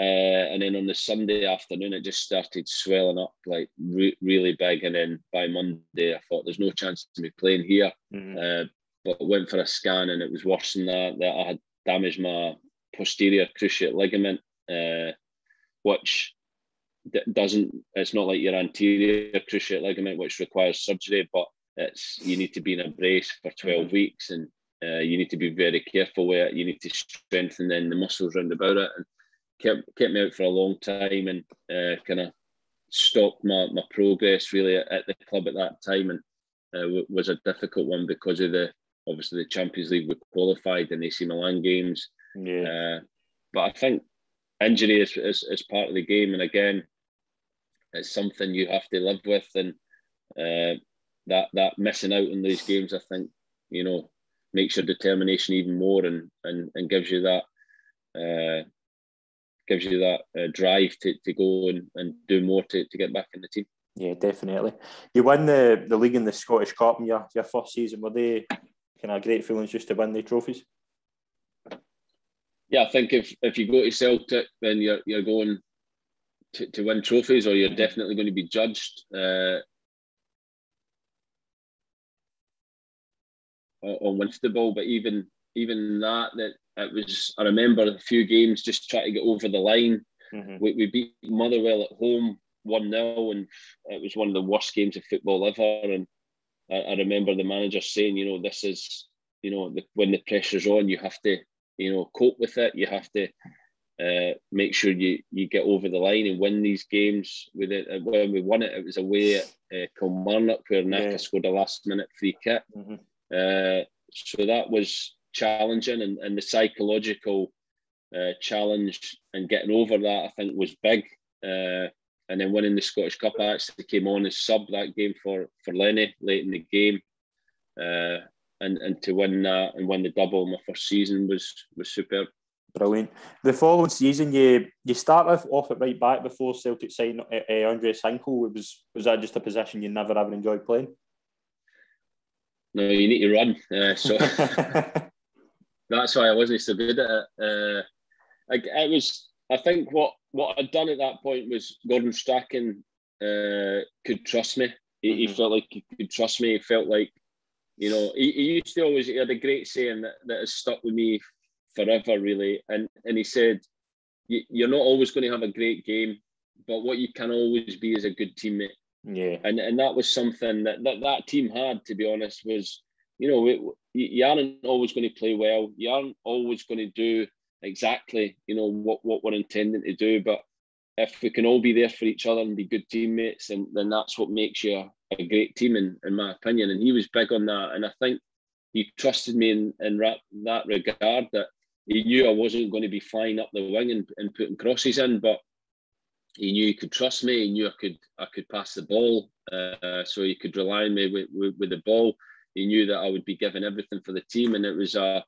Uh, and then on the Sunday afternoon, it just started swelling up like re- really big. And then by Monday, I thought there's no chance to me playing here. Mm-hmm. Uh, but I went for a scan, and it was worse than that. That I had damaged my posterior cruciate ligament, uh, which doesn't. It's not like your anterior cruciate ligament, which requires surgery, but it's you need to be in a brace for 12 mm-hmm. weeks, and uh, you need to be very careful with it. You need to strengthen then the muscles around about it, and kept kept me out for a long time and uh, kind of stopped my, my progress really at, at, the club at that time and uh, w- was a difficult one because of the obviously the Champions League we qualified and AC Milan games. Yeah. Uh, but I think injury is, is, is part of the game and again it's something you have to live with and uh, that that missing out in these games I think you know makes your determination even more and and, and gives you that uh, gives you that uh, drive to, to go and, and do more to, to get back in the team. Yeah, definitely. You won the, the league and the Scottish Cup in your, your first season. Were they kind of great feelings just to win the trophies? Yeah, I think if, if you go to Celtic, then you're you're going to, to win trophies, or you're definitely going to be judged uh, on win the ball. But even even that, that it was I remember a few games just trying to get over the line. Mm-hmm. We, we beat Motherwell at home 1 0, and it was one of the worst games of football ever. And I, I remember the manager saying, you know, this is, you know, the, when the pressure's on, you have to, you know, cope with it. You have to uh, make sure you you get over the line and win these games. With it, uh, when we won it, it was away at uh, Kilmarnock where Naka yeah. scored a last minute free kick. Mm-hmm. Uh, so that was challenging, and, and the psychological uh, challenge and getting over that, I think, was big. Uh, and then winning the Scottish Cup, I actually came on as sub that game for for Lenny late in the game, uh, and and to win that and win the double in my first season was was superb. Brilliant. The following season, you you started off at right back before Celtic signed uh, uh, Andreas Hinkel. Was was that just a position you never ever enjoyed playing? No, you need to run. Uh, so that's why I wasn't so good at it. Uh, I, it was. I think what what I'd done at that point was Gordon Strachan uh, could trust me. He, mm-hmm. he, felt like he could trust me. He felt like, you know, he, he used to always. He had a great saying that, that has stuck with me forever, really. And and he said, "You're not always going to have a great game, but what you can always be is a good teammate." Yeah. And and that was something that that, that team had, to be honest, was you know it, you aren't always going to play well. You aren't always going to do exactly you know what what we're intending to do, but if we can all be there for each other and be good teammates, then then that's what makes you a, great team, in, in my opinion. And he was big on that, and I think he trusted me in in that regard that he knew I wasn't going to be flying up the wing and, and putting crosses in, but he knew he could trust me. He knew I could I could pass the ball, uh, so he could rely on me with, with, with, the ball. He knew that I would be giving everything for the team, and it was a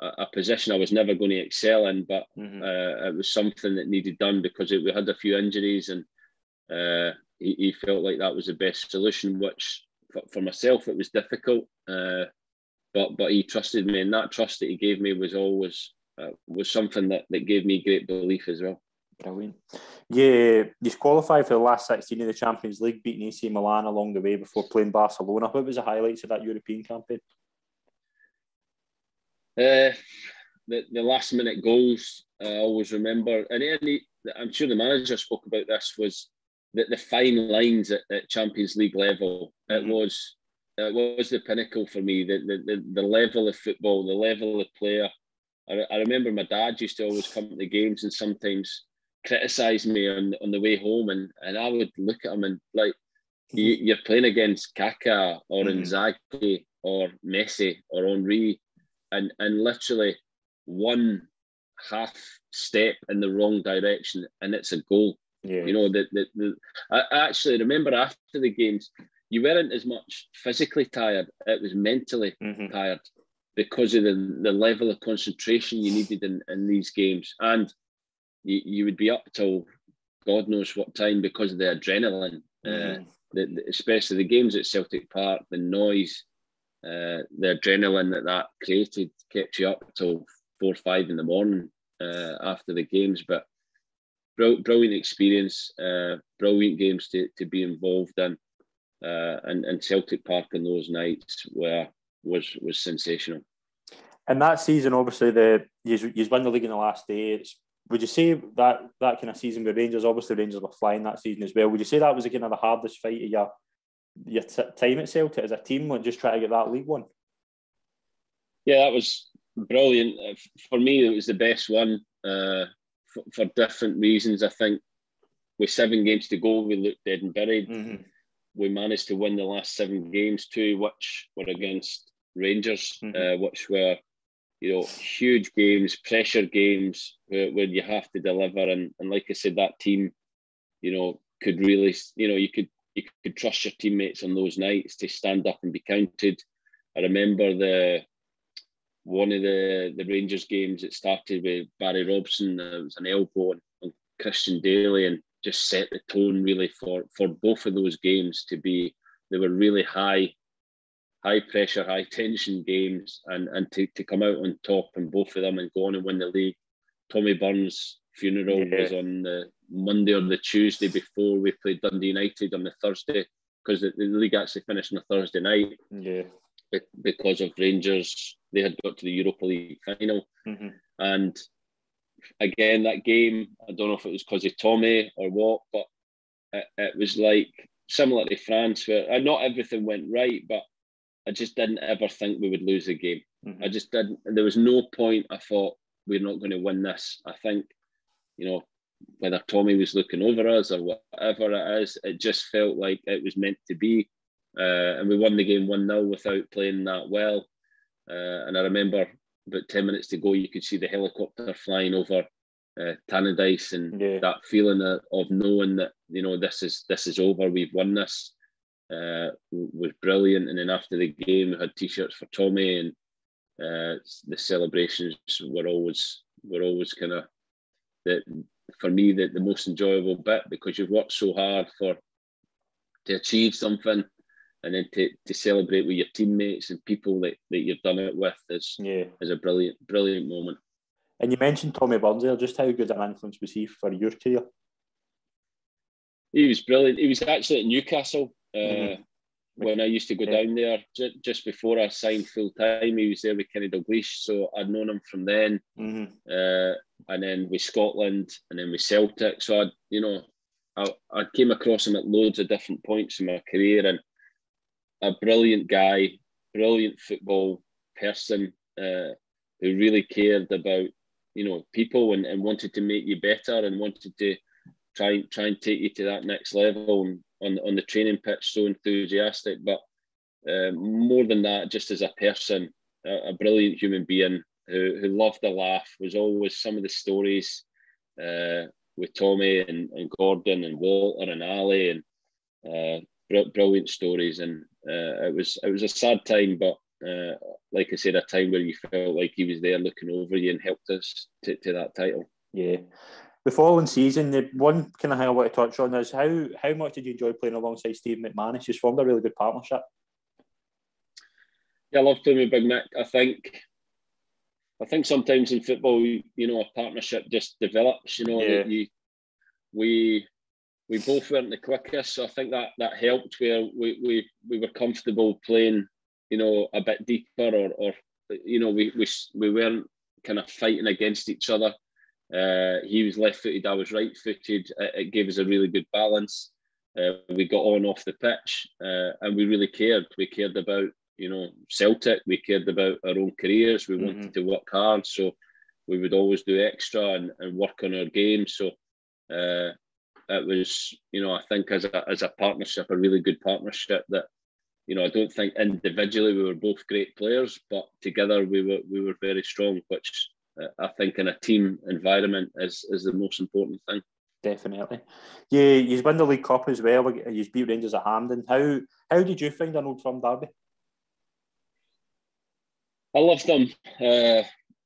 a position I was never going to excel in, but mm-hmm. uh, it was something that needed done because it, we had a few injuries, and uh, he, he, felt like that was the best solution. Which for, for myself, it was difficult. Uh, but but he trusted me, and that trust that he gave me was always uh, was something that, that gave me great belief as well. Brilliant. Yeah, you qualified for the last 16 of the Champions League, beating AC Milan along the way before playing Barcelona. What was the highlights of that European campaign? Uh, the, the last minute goals, I always remember. And any, I'm sure the manager spoke about this, was that the fine lines at, at Champions League level. It mm-hmm. was it was the pinnacle for me. The, the, the, level of football, the level of player. I, I remember my dad used to always come to the games and sometimes criticise me on, on the way home, and, and I would look at him and like, you, you're playing against Kaka or mm-hmm. Inzaghi or Messi or Henry, and and literally one half step in the wrong direction and it's a goal. Yeah. You know, the, the I actually remember after the games, you weren't as much physically tired, it was mentally mm-hmm. tired because of the, the level of concentration you needed in, in these games. And you, you would be up till God knows what time because of the adrenaline, uh, mm-hmm. uh, the, the, especially the games at Celtic Park, the noise, uh, the adrenaline that that created kept you up till four or five in the morning uh, after the games. But brilliant experience, uh, brilliant games to, to be involved in uh, and, and Celtic Park in those nights were was was sensational. And that season, obviously, the you you won the league in the last day. It's, would you say that that kind of season with Rangers? Obviously, Rangers were flying that season as well. Would you say that was kind of the hardest fight of your your t- time at Celtic as a team, like just trying to get that league one? Yeah, that was brilliant uh, for me. It was the best one uh, for, for, different reasons. I think with seven games to go, we looked dead and buried. Mm-hmm we managed to win the last seven games, two which were against Rangers, mm-hmm. uh, which were you know huge games, pressure games where, you have to deliver. And, and like I said, that team, you know, could really you know you could you could trust your teammates on those nights to stand up and be counted. I remember the one of the the Rangers games. It started with Barry Robson. There was an elbow on Christian Dailly, and just set the tone really for for both of those games to be they were really high high pressure high tension games and and to, to come out on top in both of them and go on and win the league tommy burns funeral yeah. was on the monday or the tuesday before we played dundee united on the thursday because the, the league actually finished on a thursday night yeah because of rangers they had got to the europa league final mm-hmm. and again, that game, I don't know if it was because of Tommy or what, but it, it was like similar to France, where not everything went right, but I just didn't ever think we would lose the game. Mm-hmm. I just didn't. There was no point I thought we're not going to win this. I think, you know, whether Tommy was looking over us or whatever it is, it just felt like it was meant to be. Uh, and we won the game 1 0 without playing that well. Uh, and I remember about 10 minutes to go, you could see the helicopter flying over uh, Tannadice and yeah. that feeling of, of, knowing that, you know, this is this is over, we've won this uh, was brilliant. And then after the game, we had t shirts for Tommy and uh, the celebrations were always were always kind of that for me the, the most enjoyable bit because you've worked so hard for to achieve something and then to, to celebrate with your teammates and people that, that you've done it with is yeah. is a brilliant brilliant moment. And you mentioned Tommy Burns there. Just how good an influence was he for your career? He was brilliant. He was actually at Newcastle uh, mm-hmm. when I used to go yeah. down there j- just before I signed full time. He was there with Kenny Dalglish, so I'd known him from then. Mm-hmm. Uh, and then with Scotland, and then with Celtic. So I, you know, I, I came across him at loads of different points in my career, and a brilliant guy, brilliant football person uh, who really cared about you know people and, and wanted to make you better and wanted to try try and take you to that next level and on on the training pitch so enthusiastic but uh, more than that just as a person a, a, brilliant human being who, who loved a laugh was always some of the stories uh, with Tommy and, and Gordon and Walter and Ali and uh, brilliant stories and uh, it was it was a sad time, but uh, like I said, a time where you felt like he was there looking over you and helped us to, to that title. Yeah. The following season, the one kind of thing I want to touch on is how how much did you enjoy playing alongside Steve McManus? You formed a really good partnership. Yeah, I love playing with Big Nick. I think I think sometimes in football, you know, a partnership just develops. You know, yeah. you we we both weren't the quickest, so I think that that helped. Where we we, we were comfortable playing, you know, a bit deeper, or or you know, we we we weren't kind of fighting against each other. Uh, he was left-footed, I was right-footed. It, it gave us a really good balance. Uh, we got on off the pitch, uh, and we really cared. We cared about you know Celtic. We cared about our own careers. We mm-hmm. wanted to work hard, so we would always do extra and, and work on our game. So uh, it was, you know, I think as a as a partnership, a really good partnership that, you know, I don't think individually we were both great players, but together we were we were very strong, which I think in a team environment is is the most important thing. Definitely. Yeah, you won the League Cup as well. You beat Rangers at Hampden. How how did you find an old firm derby? I loved them. Uh,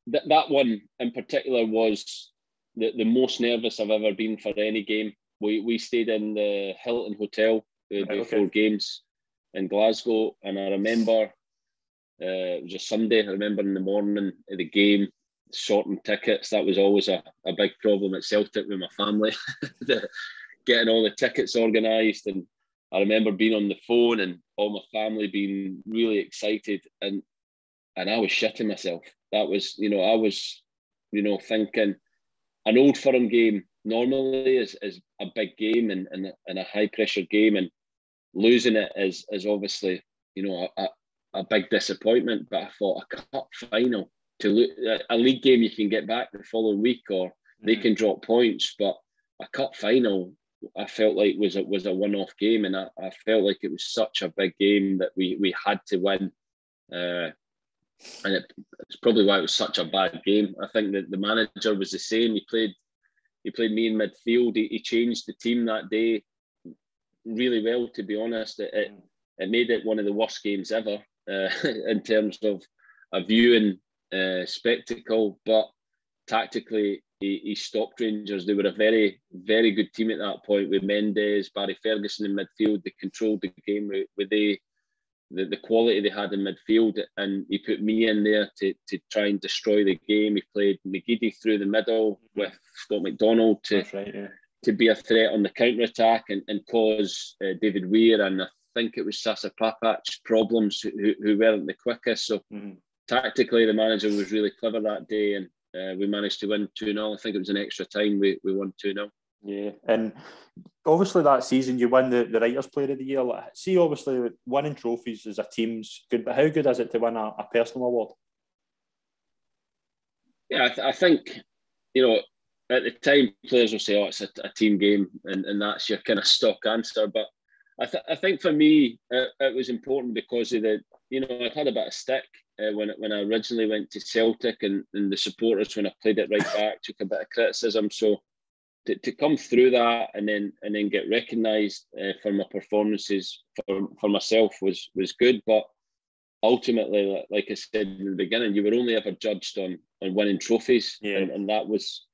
that that one in particular was the, the most nervous I've ever been for any game we, we stayed in the Hilton Hotel before okay. games in Glasgow, and I remember uh, it was a Sunday. I remember in the morning of the game, sorting tickets. That was always a, a big problem at Celtic with my family, the, getting all the tickets organised. And I remember being on the phone and all my family being really excited, and and I was shitting myself. That was, you know, I was, you know, thinking an old firm game normally is, is a big game and, and, and a high pressure game and losing it is is obviously you know a, a big disappointment but I thought a cup final to look a league game you can get back the following week or they mm-hmm. can drop points but a cup final I felt like was a, was a one-off game and I, I felt like it was such a big game that we we had to win uh, and it, it's probably why it was such a bad game. I think that the manager was the same. He played he played me in midfield. He, he changed the team that day really well, to be honest. It, it, it made it one of the worst games ever uh, in terms of a viewing uh, spectacle. But tactically, he, he, stopped Rangers. They were a very, very good team at that point with Mendes, Barry Ferguson in midfield. They controlled the game with, they the, the quality they had in midfield, and he put me in there to, to try and destroy the game. He played McGeady through the middle with Scott McDonald to right, yeah. to be a threat on the counter attack and, and cause uh, David Weir and I think it was Sasa Papac problems who, who weren't the quickest. So mm-hmm. Tactically, the manager was really clever that day, and uh, we managed to win 2 0. I think it was an extra time we, we won 2 0. Yeah, and obviously that season you win the, the Writers' Player of the Year. See, obviously winning trophies as a team's good, but how good is it to win a, a personal award? Yeah, I, th- I, think, you know, at the time players will say, oh, it's a, a team game, and, and that's your kind of stock answer. But I, th- I think for me, it, it was important because of the, you know, I've had a bit of stick uh, when when I originally went to Celtic, and, and the supporters when I played it right back took a bit of criticism. So to, to come through that and then and then get recognised uh, for my performances for, for myself was was good. But ultimately, like I said in the beginning, you were only ever judged on on winning trophies, yeah. and, and that was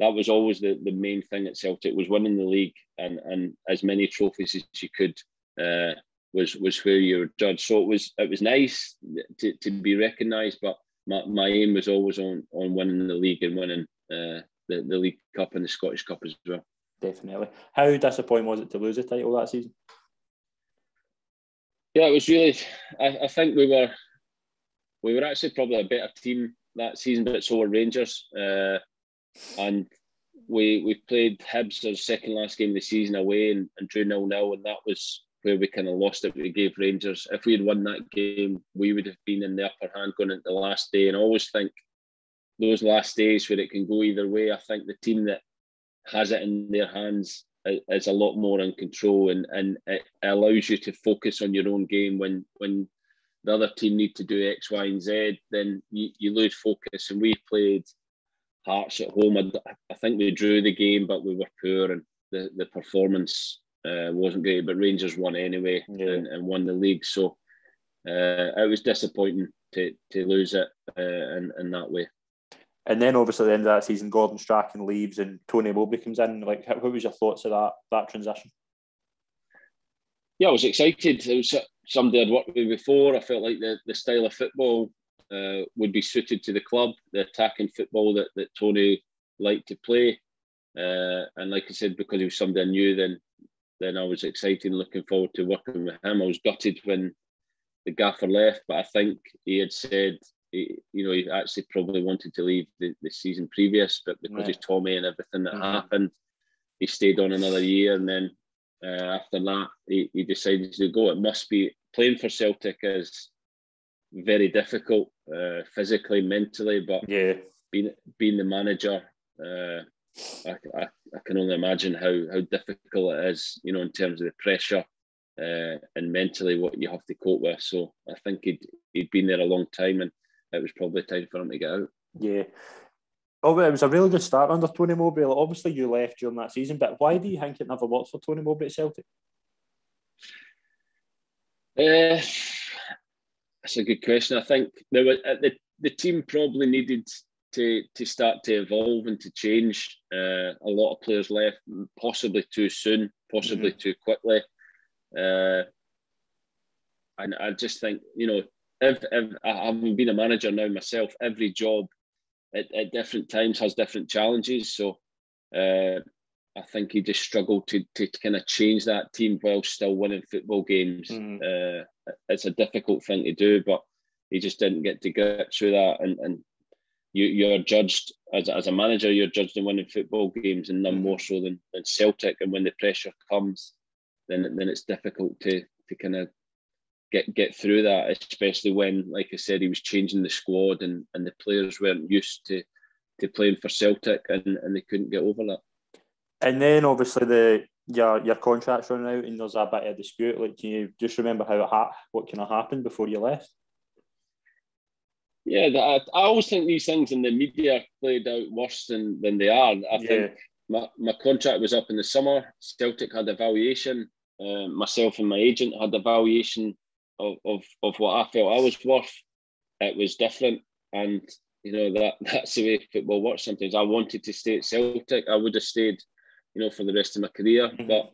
that was always the, the main thing at Celtic was winning the league and and as many trophies as you could uh, was was where you were judged. So it was it was nice to, to be recognised, but my, my aim was always on on winning the league and winning uh, the, the League Cup and the Scottish Cup as well. Definitely. How disappointing was it to lose the title that season? Yeah, it was really. I, I think we were we were actually probably a better team that season, but so were Rangers. Uh, and we we played Hibs our second last game of the season away and, and drew nil nil, and that was where we kind of lost it. We gave Rangers. If we had won that game, we would have been in the upper hand going into the last day. And I always think those last days where it can go either way. I think the team that has it in their hands is a lot more in control, and and it allows you to focus on your own game when when the other team need to do X, Y, and Z. Then you, you lose focus, and we played Hearts at home. I, I, think we drew the game, but we were poor, and the the performance uh, wasn't great. But Rangers won anyway yeah. and, and, won the league. So uh, it was disappointing to to lose it uh, in in that way. And then obviously at the end of that season, Gordon Strachan leaves and Tony Mowbray comes in. Like, what was your thoughts of that that transition? Yeah, I was excited. It was somebody I'd worked with before. I felt like the, the style of football uh, would be suited to the club, the attacking football that, that Tony liked to play. Uh, and like I said, because he was somebody I knew, then then I was excited and looking forward to working with him. I was gutted when the gaffer left, but I think he had said, he, you know, he actually probably wanted to leave the, the season previous, but because right. of Tommy and everything that mm-hmm. happened, he stayed on another year. And then uh, after that, he, he decided to go. It must be playing for Celtic is very difficult uh, physically, mentally, but yeah, being being the manager, uh, I, I, I, can only imagine how how difficult it is, you know, in terms of the pressure uh, and mentally what you have to cope with. So I think he'd he'd been there a long time, and it was probably time for him to get out. Yeah. Oh, it was a really good start under Tony Mowbray. Obviously, you left during that season, but why do you think it never worked for Tony Mowbray at Celtic? Uh, that's a good question. I think there were, uh, the the team probably needed to to start to evolve and to change. Uh, a lot of players left, possibly too soon, possibly mm-hmm. too quickly. Uh, and I just think you know, if, if having been a manager now myself, every job at, at different times has different challenges. So uh, I think he just struggled to to kind of change that team while still winning football games. Mm. Uh, it's a difficult thing to do, but he just didn't get to get through that. And and you you're judged as, as a manager, you're judged in winning football games, and none mm. more so than, than Celtic. And when the pressure comes, then then it's difficult to to kind of get get through that, especially when, like I said, he was changing the squad and and the players weren't used to to playing for Celtic, and and they couldn't get over that. And then obviously the your your contract's running out and there's a bit of dispute. Like, can you just remember how it ha- what kind of happened before you left? Yeah, I, I always think these things in the media played out worse than, than they are. I yeah. think my, my contract was up in the summer. Celtic had a valuation. Uh, myself and my agent had a valuation of, of, of what I felt I was worth. It was different. And, you know, that that's the way football works sometimes. I wanted to stay at Celtic. I would have stayed you know, for the rest of my career. Mm-hmm. But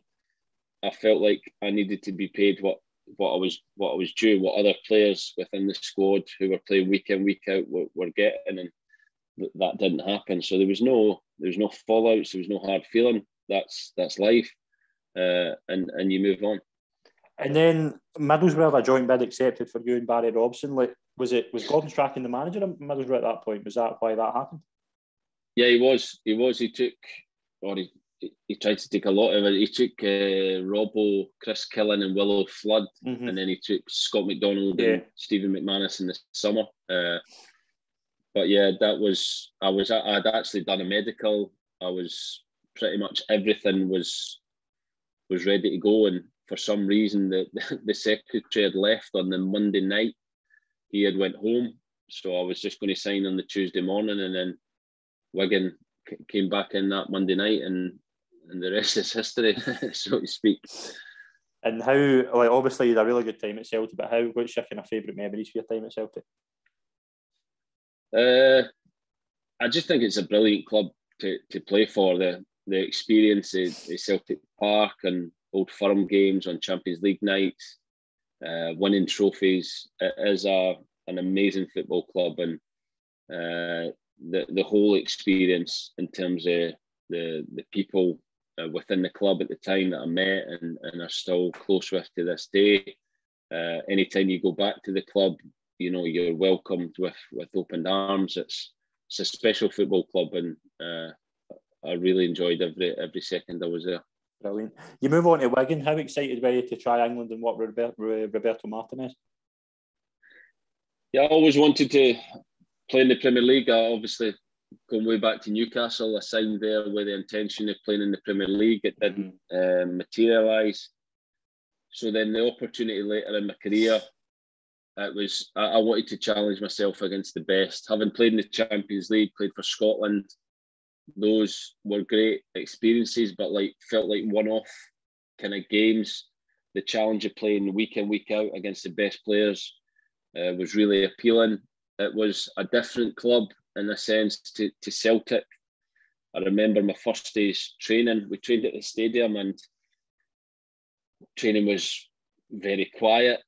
I felt like I needed to be paid what what I was what I was due, what other players within the squad who were playing week in week out were, were getting, and th- that didn't happen. So there was no there was no fallouts, there was no hard feeling. That's that's life, uh, and and you move on. And then Middlesbrough, a joint bid accepted for you and Barry Robson. Like, was it was Gordon Strachan the manager of Middlesbrough at that point? Was that why that happened? Yeah, he was. He was. He took, or he, he tried to take a lot of it. He took uh, Robbo, Chris Killen, and Willo Flood, mm-hmm. and then he took Scott McDonald yeah. and Stephen McManus in the summer. Uh, but yeah, that was I was I'd actually done a medical. I was pretty much everything was was ready to go, and for some reason the the secretary had left on the Monday night. He had went home, so I was just going to sign on the Tuesday morning, and then Wigan came back in that Monday night, and and the rest is history, so to speak. And how, like, obviously, you had a really good time at Celtic, but how, what's your kind of favourite memories for your time at Celtic? Uh, I just think it's a brilliant club to, to play for. The the experience at, Celtic Park and Old Firm games on Champions League nights, uh, winning trophies. It is a an amazing football club, and uh, the the whole experience in terms of the the people uh, within the club at the time that I met and, and are still close with to this day. Uh, anytime you go back to the club, you know you're welcomed with with opened arms. It's it's a special football club, and uh, I really enjoyed every every second I was there. Brilliant. You move on to Wigan. How excited were you to try England and what Roberto, Roberto Martinez? Yeah, I always wanted to play in the Premier League. I obviously going way back to Newcastle. I signed there with the intention of playing in the Premier League. It didn't um, materialise. So then the opportunity later in my career, it was I, I, wanted to challenge myself against the best. Having played in the Champions League, played for Scotland, those were great experiences, but like felt like one-off kind of games. The challenge of playing week in week out against the best players uh, was really appealing. It was a different club in a sense to, to Celtic. I remember my first day's training. We trained at the stadium and training was very quiet.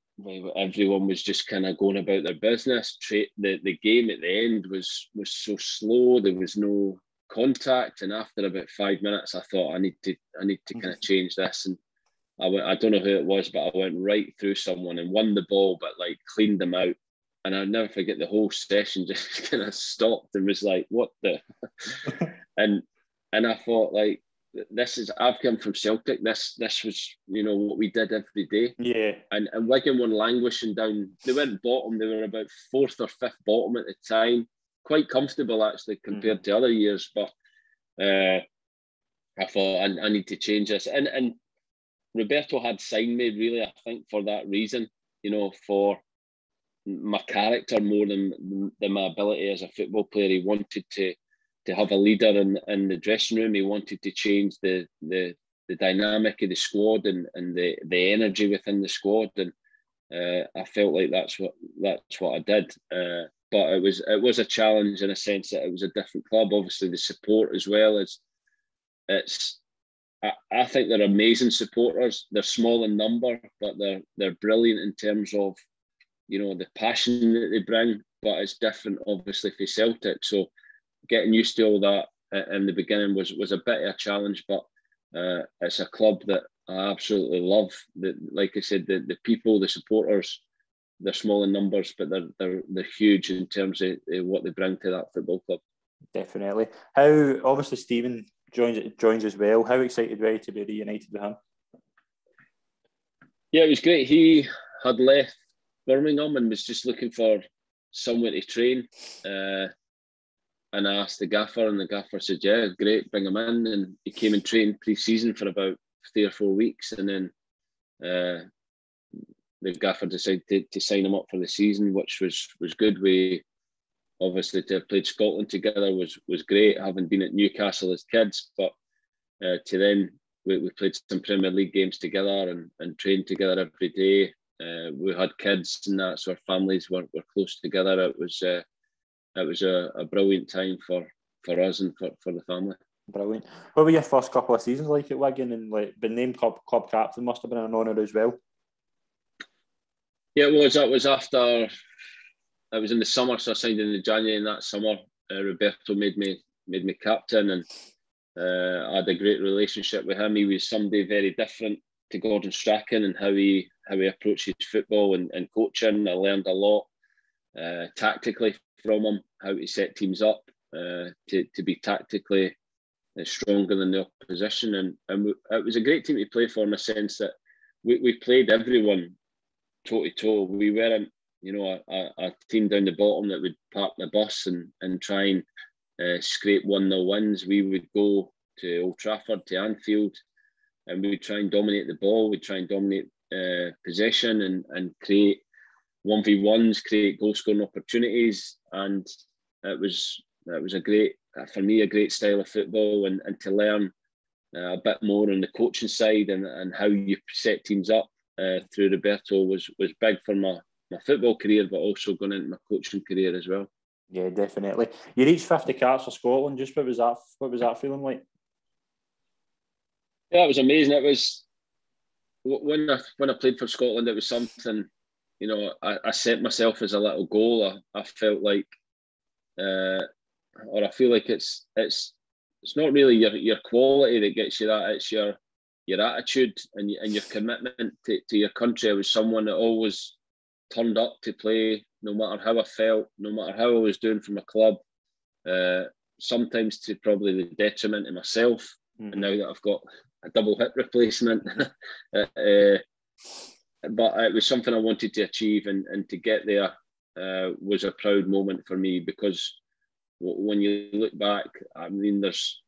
Everyone was just kind of going about their business. the, the game at the end was was so slow. There was no contact, and after about five minutes, I thought I need to I need to kind of mm-hmm. change this. And I went. I don't know who it was, but I went right through someone and won the ball, but like cleaned them out and I'll never forget the whole session just kind of stopped and was like, "What the?" and and I thought like, this is I've come from Celtic. This this was you know what we did every day. Yeah. And and Wigan were languishing down. They went bottom. They were about fourth or fifth bottom at the time. Quite comfortable actually compared mm. to other years, but uh, I thought I, I need to change this. And and Roberto had signed me really, I think, for that reason. You know, for my character more than than my ability as a football player. He wanted to to have a leader in, in the dressing room. He wanted to change the the the dynamic of the squad and, and the, the energy within the squad. And uh, I felt like that's what that's what I did. Uh, but it was it was a challenge in a sense that it was a different club. Obviously, the support as well as it's. I, I think they're amazing supporters. They're small in number, but they're they're brilliant in terms of you know, the passion that they bring, but it's different, obviously, for Celtic. So getting used to all that in the beginning was was a bit of a challenge, but uh, it's a club that I absolutely love. That, like I said, the, the people, the supporters, they're small in numbers, but they're they're they're huge in terms of what they bring to that football club. Definitely. How obviously Stephen joins joins as well. How excited were you to be reunited with him? Yeah, it was great. He had left Birmingham and was just looking for somewhere to train. Uh, and I asked the gaffer, and the gaffer said, "Yeah, great, bring him in." And he came and trained pre-season for about three or four weeks, and then uh, the gaffer decided to, to, sign him up for the season, which was was good. We obviously to have played Scotland together was was great, having been at Newcastle as kids, but uh, to then we, we played some Premier League games together and, and trained together every day uh, we had kids and that, so our families were, were close together. It was uh, it was a, a brilliant time for, for us and for, for the family. Brilliant. What were your first couple of seasons like at Wigan and like being named club, club captain must have been an honour as well. Yeah, it was. That was after. I was in the summer, so I signed in the January. In that summer, uh, Roberto made me made me captain, and uh, I had a great relationship with him. He was somebody very different to Gordon Strachan and how he how he approaches football and, and coaching. I learned a lot uh, tactically from him, how to set teams up. uh, to to be tactically uh, stronger than the opposition, and and we, it was a great team to play for in the sense that we, we played everyone toe to toe. We weren't you know a, a, team down the bottom that would park the bus and and try and uh, scrape one nil wins. We would go to Old Trafford to Anfield, and we would try and dominate the ball. We'd try and dominate uh, possession and and create one v ones, create goal scoring opportunities, and it was it was a great for me a great style of football, and and to learn uh, a bit more on the coaching side and and how you set teams up uh, through Roberto was was big for my my football career, but also going into my coaching career as well. Yeah, definitely. You reached fifty caps for Scotland. Just what was that? What was that feeling like? Yeah, it was amazing. It was when I when I played for Scotland. It was something, you know. I, I set myself as a little goal. I, I felt like, uh, or I feel like it's it's it's not really your your quality that gets you that. It's your your attitude and and your commitment to, to your country. I was someone that always turned up to play, no matter how I felt, no matter how I was doing for my club. Uh, sometimes to probably the detriment of myself. Mm-hmm. And now that I've got a double hip replacement, uh, uh, but it was something I wanted to achieve, and, and to get there uh, was a proud moment for me because when you look back, I mean, there's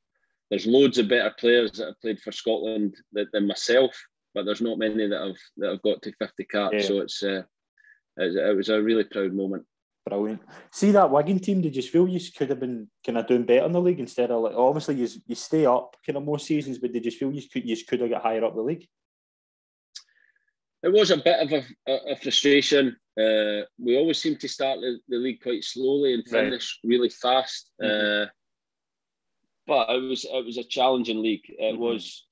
there's loads of better players that have played for Scotland than, than myself, but there's not many that have that have got to 50 caps. Yeah. So it's uh, it was a really proud moment. Brilliant. See that Wigan team? Did you feel you could have been kind of doing better in the league instead of like obviously you, you stay up kind of most seasons, but did you feel you could you could have got higher up the league? It was a bit of a, a, frustration. Uh, we always seem to start the, the, league quite slowly and finish right. really fast. Mm-hmm. Uh, but it was it was a challenging league. It mm-hmm. was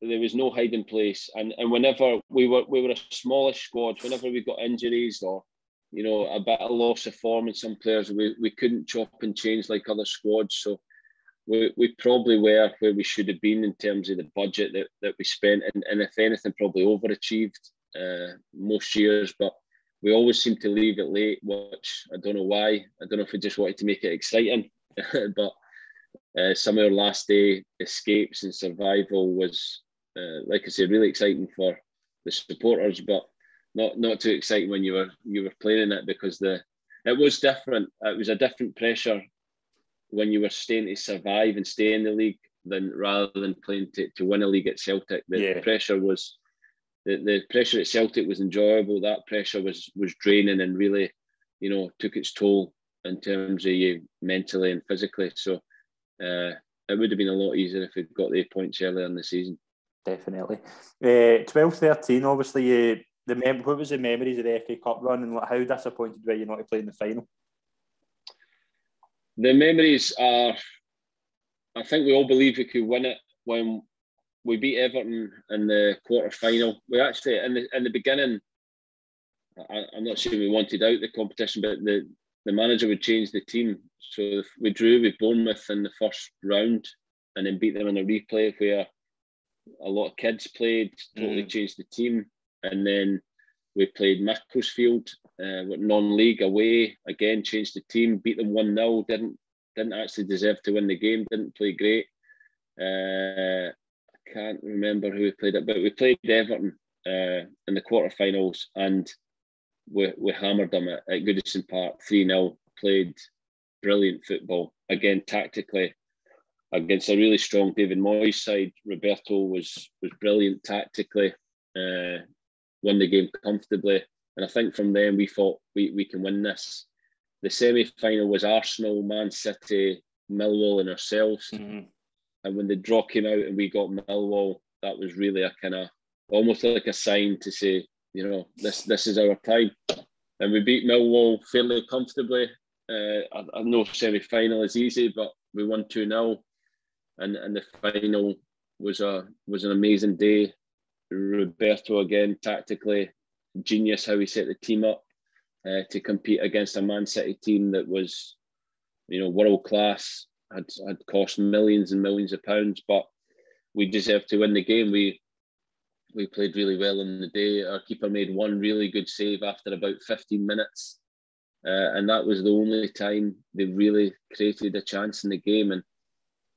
there was no hiding place. And and whenever we were we were a smallish squad, whenever we got injuries or you know a bit of loss of form in some players, we, we couldn't chop and change like other squads. So we, we probably were where we should have been in terms of the budget that, that we spent and, and if anything probably overachieved uh, most years. But we always seem to leave it late which I don't know why. I don't know if we just wanted to make it exciting but uh, some of our last day escapes and survival was uh, like I said, really exciting for the supporters, but not not too exciting when you were you were playing it because the it was different. It was a different pressure when you were staying to survive and stay in the league than rather than playing to, to win a league at Celtic. The yeah. pressure was the, the pressure at Celtic was enjoyable. That pressure was was draining and really, you know, took its toll in terms of you mentally and physically. So uh, it would have been a lot easier if we'd got the points earlier in the season definitely. Uh, 12 13, obviously, uh, the mem- what was the memories of the FA Cup run and like, how disappointed were you not to play in the final? The memories are, I think we all believe we could win it when we beat Everton in the quarter final. We actually, in the, in the beginning, I, am not sure we wanted out the competition, but the, the manager would change the team. So we drew with Bournemouth in the first round and then beat them in a replay where a lot of kids played, totally mm. changed the team. And then we played Macclesfield uh, non-league away, again changed the team, beat them 1-0, didn't didn't actually deserve to win the game, didn't play great. Uh, I can't remember who we played it, but we played Everton uh, in the quarterfinals and we, we hammered them at, at Goodison Park 3-0, played brilliant football. Again, tactically, against a really strong David Moyes side. Roberto was was brilliant tactically, uh, won the game comfortably, and I think from then we thought we, we can win this. The semi final was Arsenal, Man City, Millwall, and ourselves. Mm-hmm. And when the draw came out and we got Millwall, that was really a kind of almost like a sign to say, you know, this this is our time. And we beat Millwall fairly comfortably. Uh, I, I know semi final is easy, but we won 2 0 and and the final was a was an amazing day. Roberto again tactically genius how he set the team up uh, to compete against a Man City team that was, you know, world class. Had had cost millions and millions of pounds, but we deserved to win the game. We we played really well in the day. Our keeper made one really good save after about 15 minutes. uh, and that was the only time they really created a chance in the game. And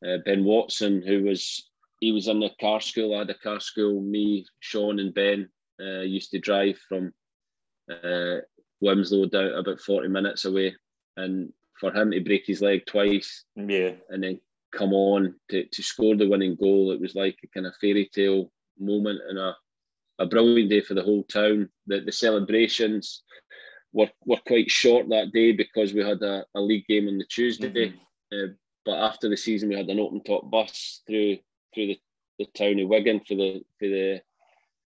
uh, Ben Watson, who was he was in the car school, I had a car school. Me, Sean, and Ben uh, used to drive from uh, Wilmslow down about forty minutes away, and for him to break his leg twice, yeah, and then come on to, to score the winning goal, it was like a kind of fairy tale moment and a, a brilliant day for the whole town. The, the celebrations were, were quite short that day because we had a, a league game on the Tuesday. Mm-hmm. Uh, but after the season, we had an open top bus through through the, the town of Wigan for the for the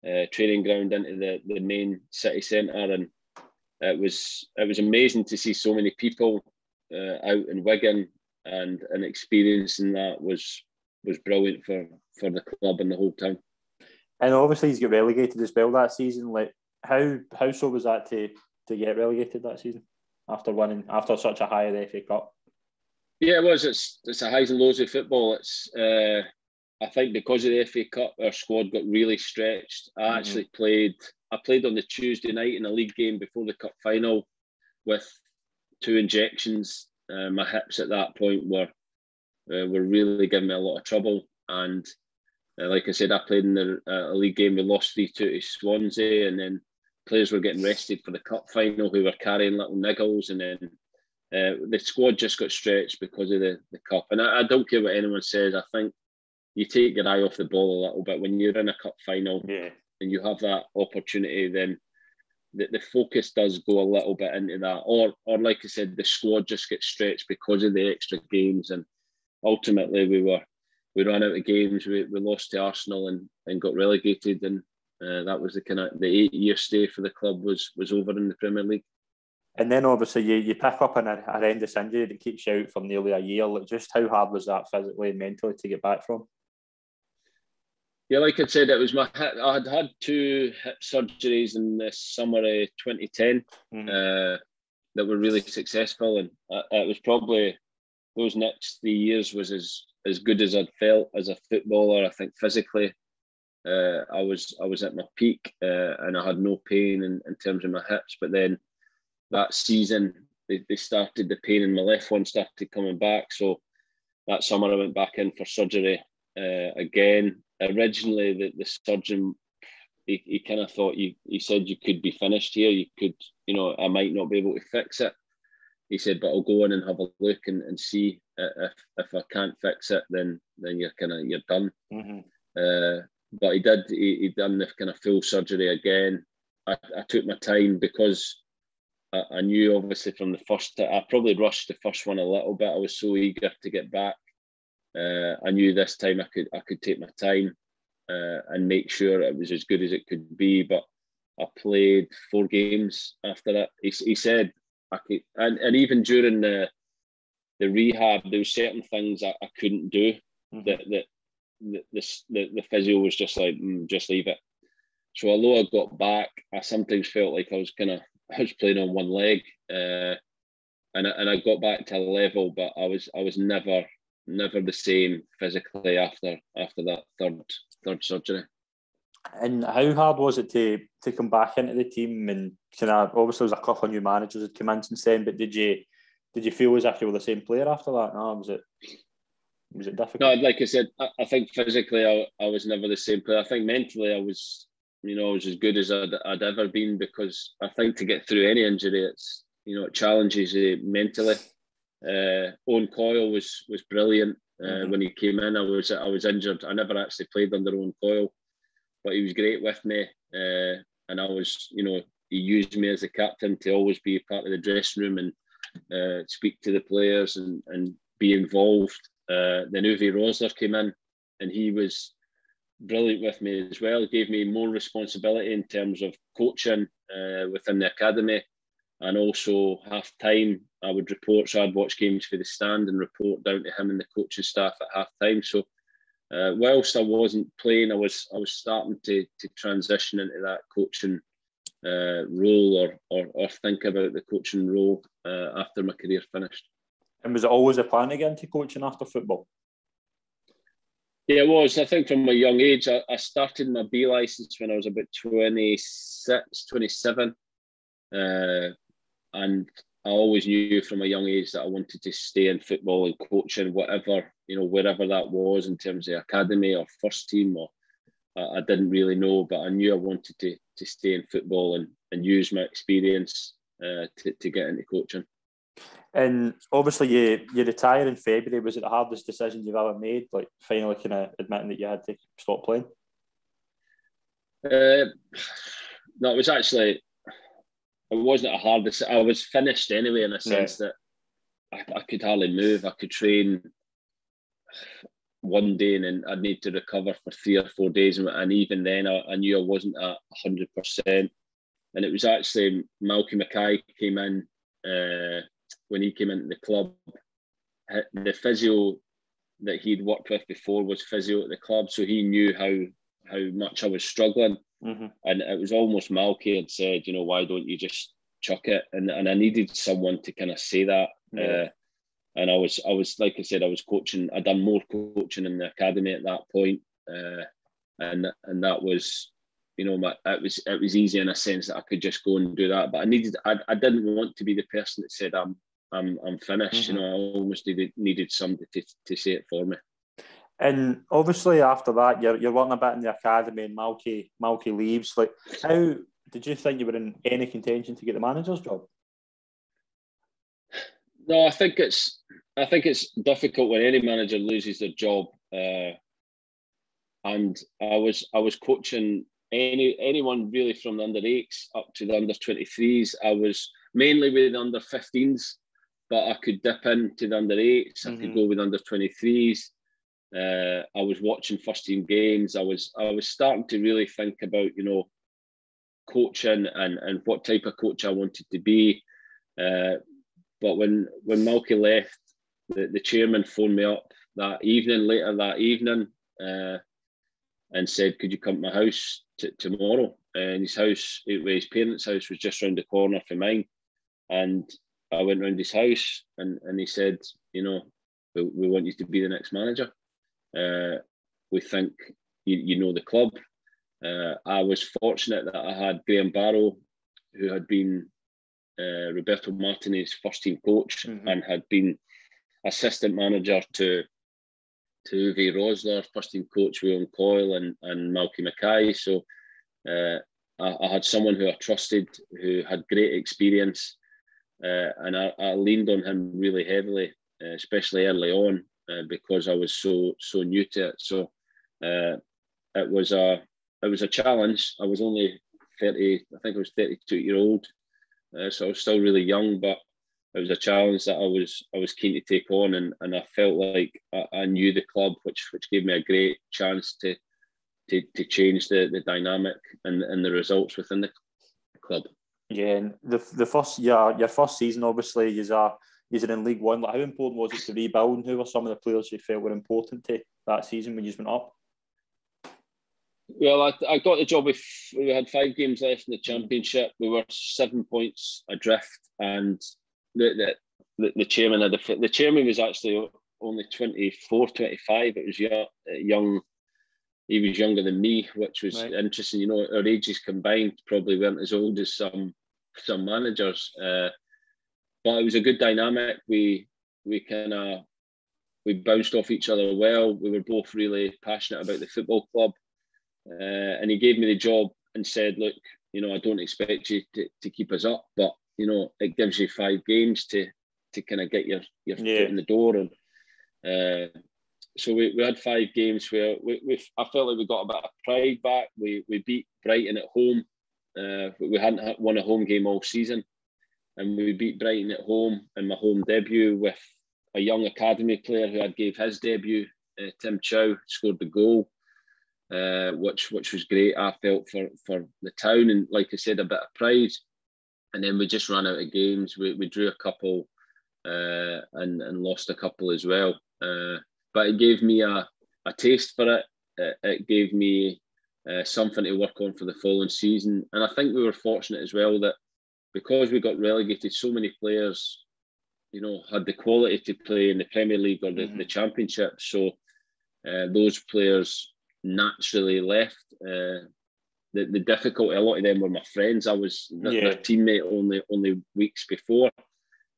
uh, training ground into the, the main city centre, and it was it was amazing to see so many people uh, out in Wigan and and experiencing that was was brilliant for for the club and the whole town. And obviously, he's got relegated as well that season. Like, how how so was that to to get relegated that season after winning after such a high of the FA Cup? Yeah, it was. It's it's a highs and lows of football. It's uh, I think because of the FA Cup, our squad got really stretched. I mm-hmm. actually played. I played on the Tuesday night in a league game before the cup final with two injections uh, my hips at that point were uh, were really giving me a lot of trouble. And uh, like I said, I played in the uh, league game. We lost three two to Swansea, and then players were getting rested for the cup final who were carrying little niggles, and then uh, the squad just got stretched because of the, the cup. And I, I, don't care what anyone says. I think you take your eye off the ball a little bit when you're in a cup final yeah. and you have that opportunity. Then the, the focus does go a little bit into that, or or like I said, the squad just gets stretched because of the extra games, and ultimately we were we ran out of games. We, we lost to Arsenal and, and got relegated, and uh, that was the kind of the eight year stay for the club was was over in the Premier League. And then obviously you, you pick up an a horrendous injury that keeps you out for nearly a year. Like just how hard was that physically and mentally to get back from? Yeah, like I said, it was my hip. I had had two hip surgeries in the summer of 2010 mm-hmm. uh, that were really successful, and it was probably those next three years was as as good as I'd felt as a footballer. I think physically, uh, I was I was at my peak, uh, and I had no pain in, in terms of my hips. But then that season, they, they started the pain in my left one started coming back. So that summer, I went back in for surgery uh, again originally the, the surgeon he, he kind of thought you he said you could be finished here you could you know i might not be able to fix it. He said but i'll go in and have a look and, and see if if i can't fix it then then you're kind of you're done. Mm-hmm. uh, but he did he, he done the kind of full surgery again. I, I took my time because I, I knew obviously from the first I probably rushed the first one a little bit. I was so eager to get back uh, I knew this time I could I could take my time uh, and make sure it was as good as it could be. But I played four games after that. He, he said I could, and, and even during the the rehab, there were certain things I, I couldn't do mm-hmm. that that the, the, the physio was just like mm, just leave it. So although I got back, I sometimes felt like I was kind of I was playing on one leg, uh, and I, and I got back to a level, but I was I was never never the same physically after after that third third surgery. And how hard was it to to come back into the team and kind of obviously there was a couple of new managers that came in since then, but did you did you feel as if you were the same player after that? No, was it was it difficult? No, like I said, I, I think physically I, I was never the same player. I think mentally I was you know I was as good as I'd, I'd ever been because I think to get through any injury it's you know it challenges you mentally uh, Owen Coyle was was brilliant uh, mm-hmm. when he came in. I was I was injured. I never actually played under Owen Coyle, but he was great with me. Uh, and I was, you know, he used me as a captain to always be part of the dressing room and uh, speak to the players and, and be involved. Uh, then Uwe Rosler came in, and he was brilliant with me as well. He gave me more responsibility in terms of coaching uh, within the academy and also half time I would report. So I'd watch games for the stand and report down to him and the coaching staff at half time. So uh, whilst I wasn't playing, I was I was starting to to transition into that coaching uh, role or, or, or think about the coaching role uh, after my career finished. And was it always a plan again to coaching after football? Yeah, it was. I think from a young age, I, I started my B license when I was about 26, 27. Uh, and I always knew from a young age that I wanted to stay in football and coaching, whatever you know, wherever that was in terms of academy or first team, or I, I didn't really know, but I knew I wanted to to stay in football and and use my experience uh, to to get into coaching. And obviously, you you retire in February. Was it the hardest decision you've ever made? Like finally, kind of admitting that you had to stop playing. Uh, no, it was actually it wasn't a hard decision. I was finished anyway in a sense yeah. that I, I, could hardly move. I could train one day and then I'd need to recover for three or four days. And even then, I, I knew I wasn't at 100%. And it was actually Malky Mackay came in uh, when he came into the club. The physio that he'd worked with before was physio at the club, so he knew how how much I was struggling. Mm-hmm. And it was almost Malky had said, you know, why don't you just chuck it? And and I needed someone to kind of say that. Uh, and I was I was like I said, I was coaching. I'd done more coaching in the academy at that point. Uh, and and that was you know, my, it was it was easy in a sense that I could just go and do that. But I needed, I, I didn't want to be the person that said I'm I'm I'm finished. Mm-hmm. You know, I almost needed needed somebody to, to say it for me. And obviously, after that, you're you're working a bit in the academy, and Malky Malky leaves. Like, how did you think you were in any contention to get the manager's job? No, I think it's I think it's difficult when any manager loses their job. Uh, and I was I was coaching any anyone really from the under eights up to the under twenty threes. I was mainly with the under 15s, but I could dip into the under 8s mm-hmm. I could mm-hmm. go with under 23s. Uh, I was watching first team games. I was I was starting to really think about you know coaching and and what type of coach I wanted to be. Uh, but when when Malky left, the, the chairman phoned me up that evening, later that evening, uh, and said, "Could you come to my house t- tomorrow?" And his house, it was his parents' house, was just round the corner from mine, and I went round his house, and and he said, "You know, we, we want you to be the next manager." Uh, we think you, you know the club. Uh, I was fortunate that I had Graham Barrow, who had been uh, Roberto Martinez's first team coach mm-hmm. and had been assistant manager to to Uwe Rosler, first team coach William Coyle and, and Malky Mackay. So uh, I, I, had someone who I trusted, who had great experience, uh, and I, I, leaned on him really heavily, uh, especially early on. Uh, because I was so so new to it. So uh, it was a it was a challenge. I was only thirty, I think I was thirty two year old, uh, so I was still really young, but it was a challenge that I was I was keen to take on, and, and I felt like I, I knew the club, which which gave me a great chance to to, to change the, the dynamic and, and the results within the club. Yeah, and the the first year, your first season, obviously, is a he's in League One. Like, how important was it to rebuild? And who were some of the players you felt were important to that season when you went up? Well, I, I got the job. If we had five games left in the championship, we were seven points adrift, and the the, the chairman had a, the chairman was actually only 24, 25. It was young, young he was younger than me, which was right. interesting. You know, our ages combined probably weren't as old as some some managers. Uh, but it was a good dynamic. We we kind of we bounced off each other well. We were both really passionate about the football club, uh, and he gave me the job and said, "Look, you know, I don't expect you to, to keep us up, but you know, it gives you five games to to kind of get your your yeah. foot in the door." And uh, so we, we had five games where we, we I felt like we got a bit of pride back. We we beat Brighton at home. Uh, we hadn't won a home game all season and we beat Brighton at home in my home debut with a young academy player who had gave his debut. Uh, Tim Chow scored the goal, uh, which which was great. I felt for for the town and like I said, a bit of pride. And then we just ran out of games. We, we drew a couple uh, and and lost a couple as well. Uh, but it gave me a, a taste for it. It, it gave me uh, something to work on for the following season. And I think we were fortunate as well that because we got relegated, so many players, you know, had the quality to play in the Premier League or the, mm-hmm. the Championship. So uh, those players naturally left. Uh, the, the difficulty, a lot of them were my friends. I was yeah. their teammate only only weeks before.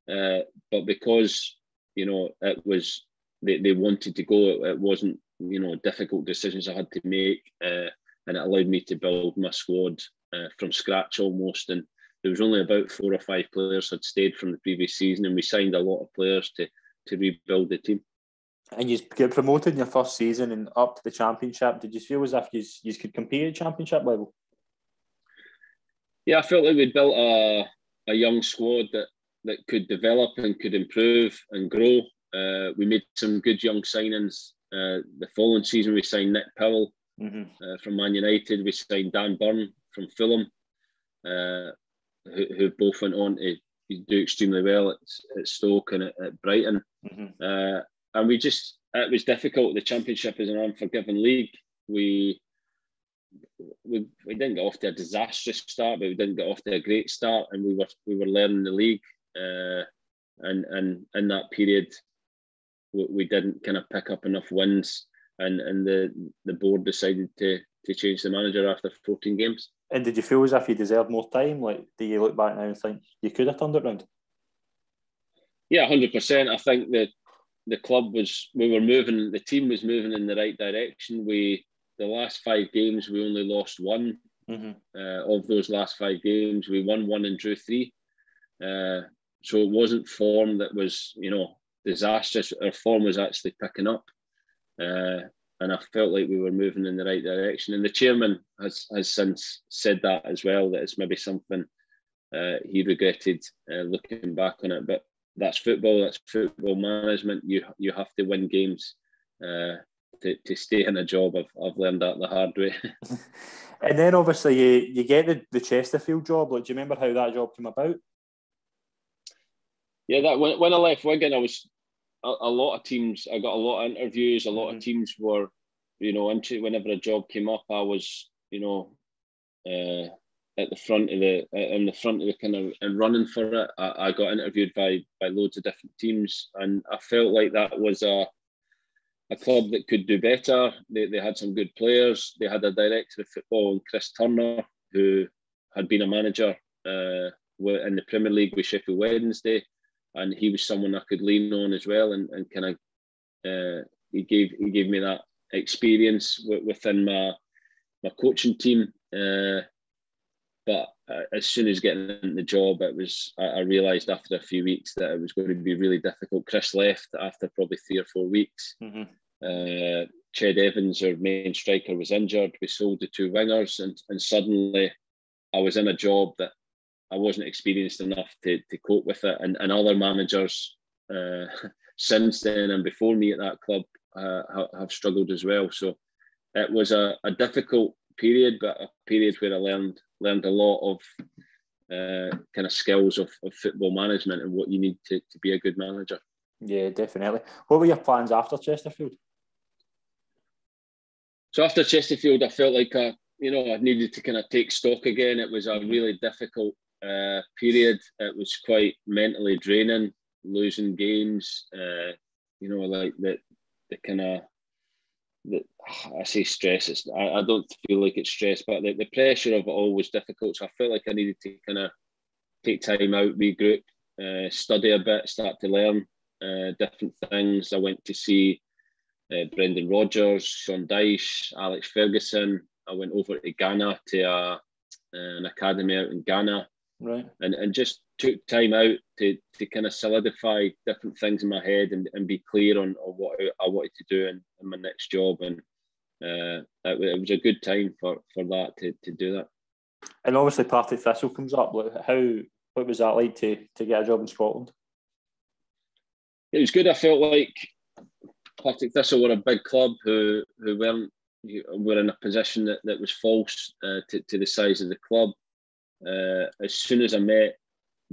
uh, but because you know it was they, they wanted to go, it, it wasn't you know difficult decisions I had to make, uh, and it allowed me to build my squad uh, from scratch almost. And there was only about four or five players had stayed from the previous season, and we signed a lot of players to to rebuild the team. And you get promoted in your first season and up to the championship. Did you feel as if you, you could compete at championship level? Yeah, I felt like we'd built a, a young squad that, that could develop and could improve and grow. Uh, we made some good young signings. Uh, the following season, we signed Nick Powell mm-hmm. uh, from Man United. We signed Dan Burn from Fulham, uh, who, who both went on to do extremely well at, at Stoke and at, at Brighton. Mm-hmm. Uh, and we just it was difficult. The Championship is an unforgiving league. We we, we didn't get off to a disastrous start, but we didn't get off to a great start, and we were we were learning the league. Uh, and and in that period, we, we didn't kind of pick up enough wins, and and the the board decided to to change the manager after 14 games. And did you feel as if you deserved more time? Like, do you look back now and think you could have turned it around? Yeah, hundred percent. I think that the club was we were moving, the team was moving in the right direction. We the last five games we only lost one. Mm-hmm. Uh, of those last five games, we won one and drew three. Uh, so it wasn't form that was you know disastrous. Our form was actually picking up. Uh, and I felt like we were moving in the right direction. And the chairman has has since said that as well that it's maybe something uh, he regretted uh, looking back on it. But that's football. That's football management. You you have to win games uh, to, to stay in a job. I've, I've learned that the hard way. and then obviously you, you get the, the Chesterfield job. Like, do you remember how that job came about? Yeah, that when, when I left Wigan, I was a, a, lot of teams. I got a lot of interviews. A lot mm-hmm. of teams were, you know, into whenever a job came up, I was, you know, uh, at the front of the in the front of the kind of and running for it. I, I, got interviewed by by loads of different teams, and I felt like that was a a club that could do better. They, they had some good players. They had a director of football, and Chris Turner, who had been a manager uh, in the Premier League with Sheffield Wednesday and he was someone I could lean on as well, and, and kind of uh, he gave he gave me that experience within my my coaching team. Uh, but uh, as soon as getting in the job, it was I, I realised after a few weeks that it was going to be really difficult. Chris left after probably three or four weeks. Mm-hmm. Uh, Ched Evans, our main striker, was injured. We sold the two wingers, and, and suddenly I was in a job that I wasn't experienced enough to, to cope with it. And, and other managers uh, since then and before me at that club uh, have struggled as well. So it was a, a difficult period, but a period where I learned learned a lot of uh, kind of skills of, of football management and what you need to, to be a good manager. Yeah, definitely. What were your plans after Chesterfield? So after Chesterfield, I felt like I, you know, I needed to kind of take stock again. It was a really difficult uh, period. It was quite mentally draining, losing games. Uh, you know, like the the kind of the, I say stress. It's I, I don't feel like it's stress, but the, the pressure of it all was difficult. So I felt like I needed to kind of take time out, regroup, uh, study a bit, start to learn uh, different things. I went to see uh, Brendan Rodgers, Sean Dyche, Alex Ferguson. I went over to Ghana to uh, an academy out in Ghana right. And and just took time out to to kind of solidify different things in my head and, and be clear on, on what I wanted to do in, in my next job. And uh, it, it, was a good time for for that to, to do that. And obviously Partick Thistle comes up. How what was that like to to get a job in Scotland? It was good. I felt like Partick Thistle were a big club who who weren't were in a position that, that was false uh, to, to the size of the club uh, as soon as I met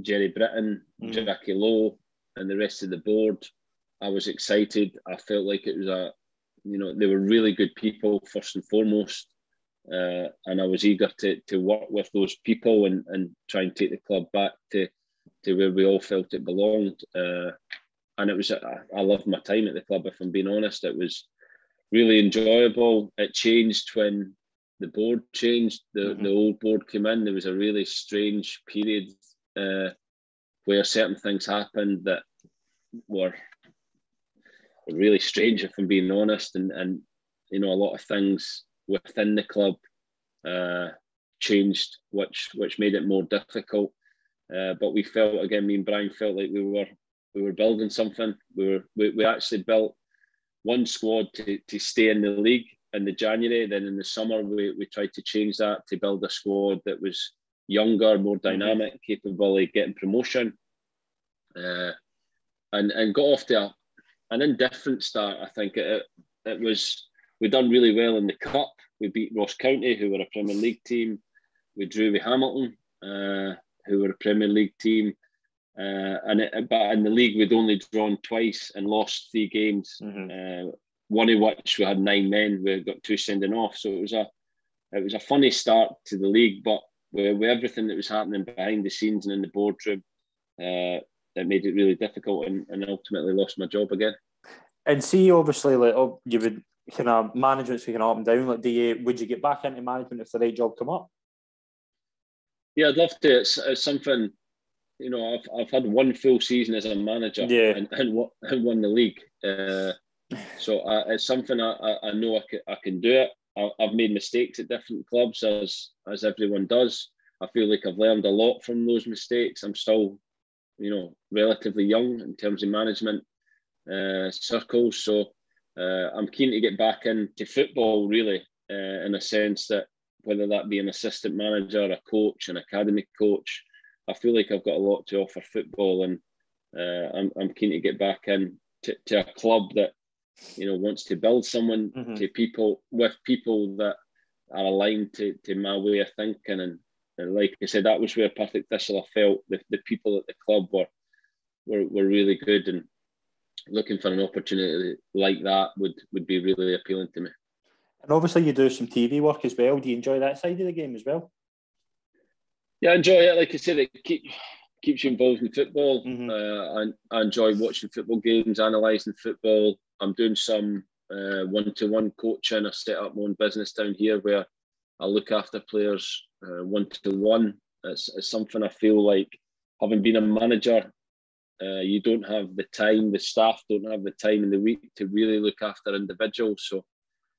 Gerry Britton, mm. Jackie Lowe, and the rest of the board, I was excited. I felt like it was a, you know, they were really good people first and foremost, uh, and I was eager to to work with those people and and try and take the club back to to where we all felt it belonged. Uh, and it was I, I loved my time at the club. If I'm being honest, it was really enjoyable. It changed when the board changed. The mm-hmm. the old board came in. There was a really strange period uh, where certain things happened that were really strange, if I'm being honest, and and you know a lot of things within the club uh, changed, which which made it more difficult. Uh, but we felt again, me and Brian felt like we were we were building something. We were we, we actually built one squad to, to stay in the league in the January. Then in the summer we, we tried to change that to build a squad that was younger, more mm-hmm. dynamic, capable of getting promotion. Uh, and and got off to a, an indifferent start. I think it, it was we done really well in the cup. We beat Ross County, who were a Premier League team. We drew with Hamilton, uh, who were a Premier League team. Uh, and it, but in the league, we'd only drawn twice and lost three games. Mm-hmm. Uh, one of which we had nine men. We got two sending off, so it was a it was a funny start to the league. But with, with everything that was happening behind the scenes and in the boardroom, uh, it made it really difficult, and, and ultimately lost my job again. And see, obviously, like oh, you would kind of management's kind of up and down. Like, do you would you get back into management if the right job come up? Yeah, I'd love to. It's, it's something you know, I've, I've had one full season as a manager yeah. and, and, and won the league. Uh, so I, it's something I, I, know I can, I can do it. I've made mistakes at different clubs as as everyone does. I feel like I've learned a lot from those mistakes. I'm still, you know, relatively young in terms of management uh, circles. So uh, I'm keen to get back into football, really, uh, in a sense that whether that be an assistant manager, a coach, an academy coach, I feel like I've got a lot to offer football, and uh, I'm I'm keen to get back in to, to a club that you know wants to build someone mm-hmm. to people with people that are aligned to, to my way of thinking and, and like I said that was where Partick Thistle I felt the, the people at the club were, were were really good and looking for an opportunity like that would would be really appealing to me. And obviously you do some TV work as well. Do you enjoy that side of the game as well? Yeah, I enjoy it. Like I said, it keep, keeps you involved in football. Mm-hmm. Uh, I, I enjoy watching football games, analysing football. I'm doing some one to one coaching. I set up my own business down here where I look after players one to one. It's something I feel like having been a manager, uh, you don't have the time, the staff don't have the time in the week to really look after individuals. So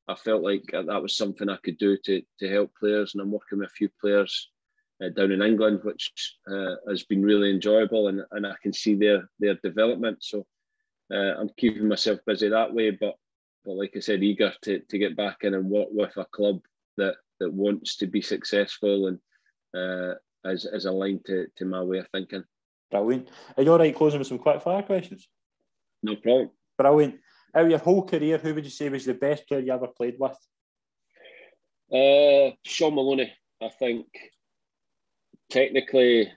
I felt like that was something I could do to, to help players, and I'm working with a few players uh, down in England, which uh, has been really enjoyable, and, and I can see their their development. So uh, I'm keeping myself busy that way. But but like I said, eager to, to get back in and work with a club that that wants to be successful and uh, is, is aligned to, to my way of thinking. Brilliant. Are you all right closing with some quick fire questions? No problem. Brilliant. Out of your whole career, who would you say was the best player you ever played with? Uh, Shaun Maloney. I think technically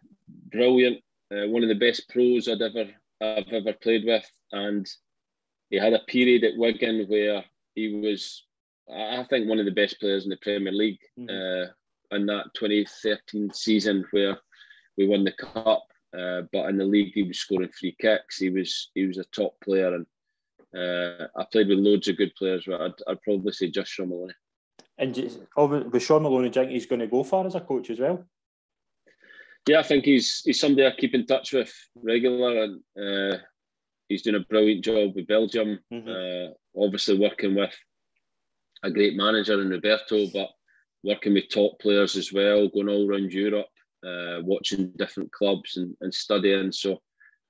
brilliant, uh, one of the best pros I'd ever I've ever played with, and he had a period at Wigan where he was, I think, one of the best players in the Premier League. Mm-hmm. Uh, in that 2013 season where we won the cup, uh, but in the league he was scoring free kicks. He was he was a top player, and uh, I played with loads of good players. But I'd, I'd probably say just Shaun Maloney. And with Shaun Maloney, do you think he's going to go far as a coach as well? Yeah, I think he's he's somebody I keep in touch with regular, and uh, he's doing a brilliant job with Belgium. Mm-hmm. Uh, obviously, working with a great manager in Roberto, but working with top players as well, going all around Europe, uh, watching different clubs and, and studying. So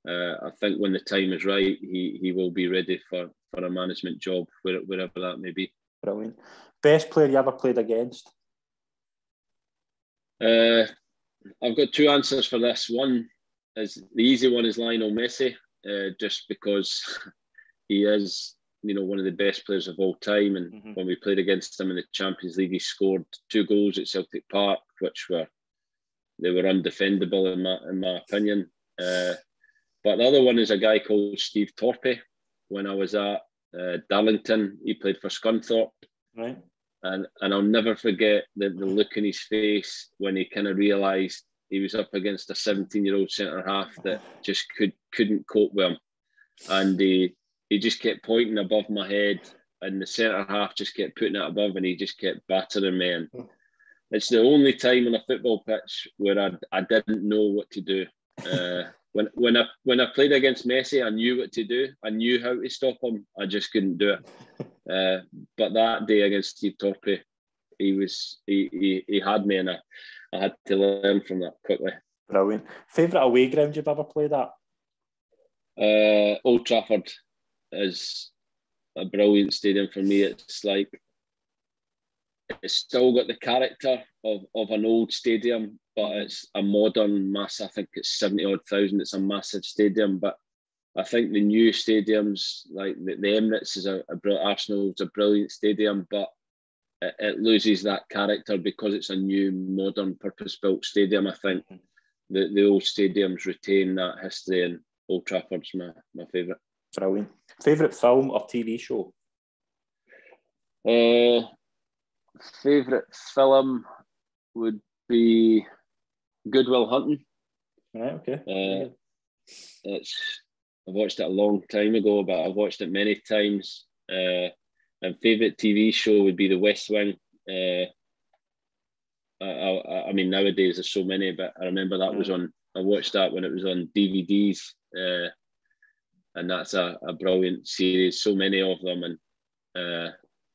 uh, I think when the time is right, he, he will be ready for, for a management job, wherever that may be. Brilliant. Best player you ever played against? Uh, I've got two answers for this. One is the easy one is Lionel Messi, uh, just because he is, you know, one of the best players of all time. And mm-hmm. when we played against him in the Champions League, he scored two goals at Celtic Park, which were they were undefendable in my in my opinion. Uh, but the other one is a guy called Steve Torpey. When I was at uh, Darlington, he played for Scunthorpe. Right and and I'll never forget the, the look in his face when he kind of realised he was up against a 17 year old centre half that just could couldn't cope with him, and he he just kept pointing above my head, and the centre half just kept putting it above, and he just kept battering me. And it's the only time on a football pitch where I I didn't know what to do. Uh, when when I when I played against Messi, I knew what to do. I knew how to stop him. I just couldn't do it. Uh, but that day against Steve Torpey, he was he, he, he had me, and I, I had to learn from that quickly. Brilliant. Favorite away ground you've ever played at? Uh, Old Trafford is a brilliant stadium for me. It's like it's still got the character of, of an old stadium, but it's a modern mass. I think it's 70 odd thousand. It's a massive stadium, but I think the new stadiums, like the, the Emirates, is a, a Arsenal is a brilliant stadium, but it, it, loses that character because it's a new, modern, purpose-built stadium. I think mm-hmm. the, the old stadiums retain that history, and Old Trafford's my my favourite. Brilliant. Favourite film or TV show? Uh, favourite film would be Good Will Hunting. Right. Okay. Uh, it's I've watched it a long time ago, but I've watched it many times. Uh, and favourite TV show would be The West Wing. Uh, I, I, I, mean, nowadays there's so many, but I remember that was on. I watched that when it was on DVDs, uh, and that's a, a brilliant series. So many of them, and uh,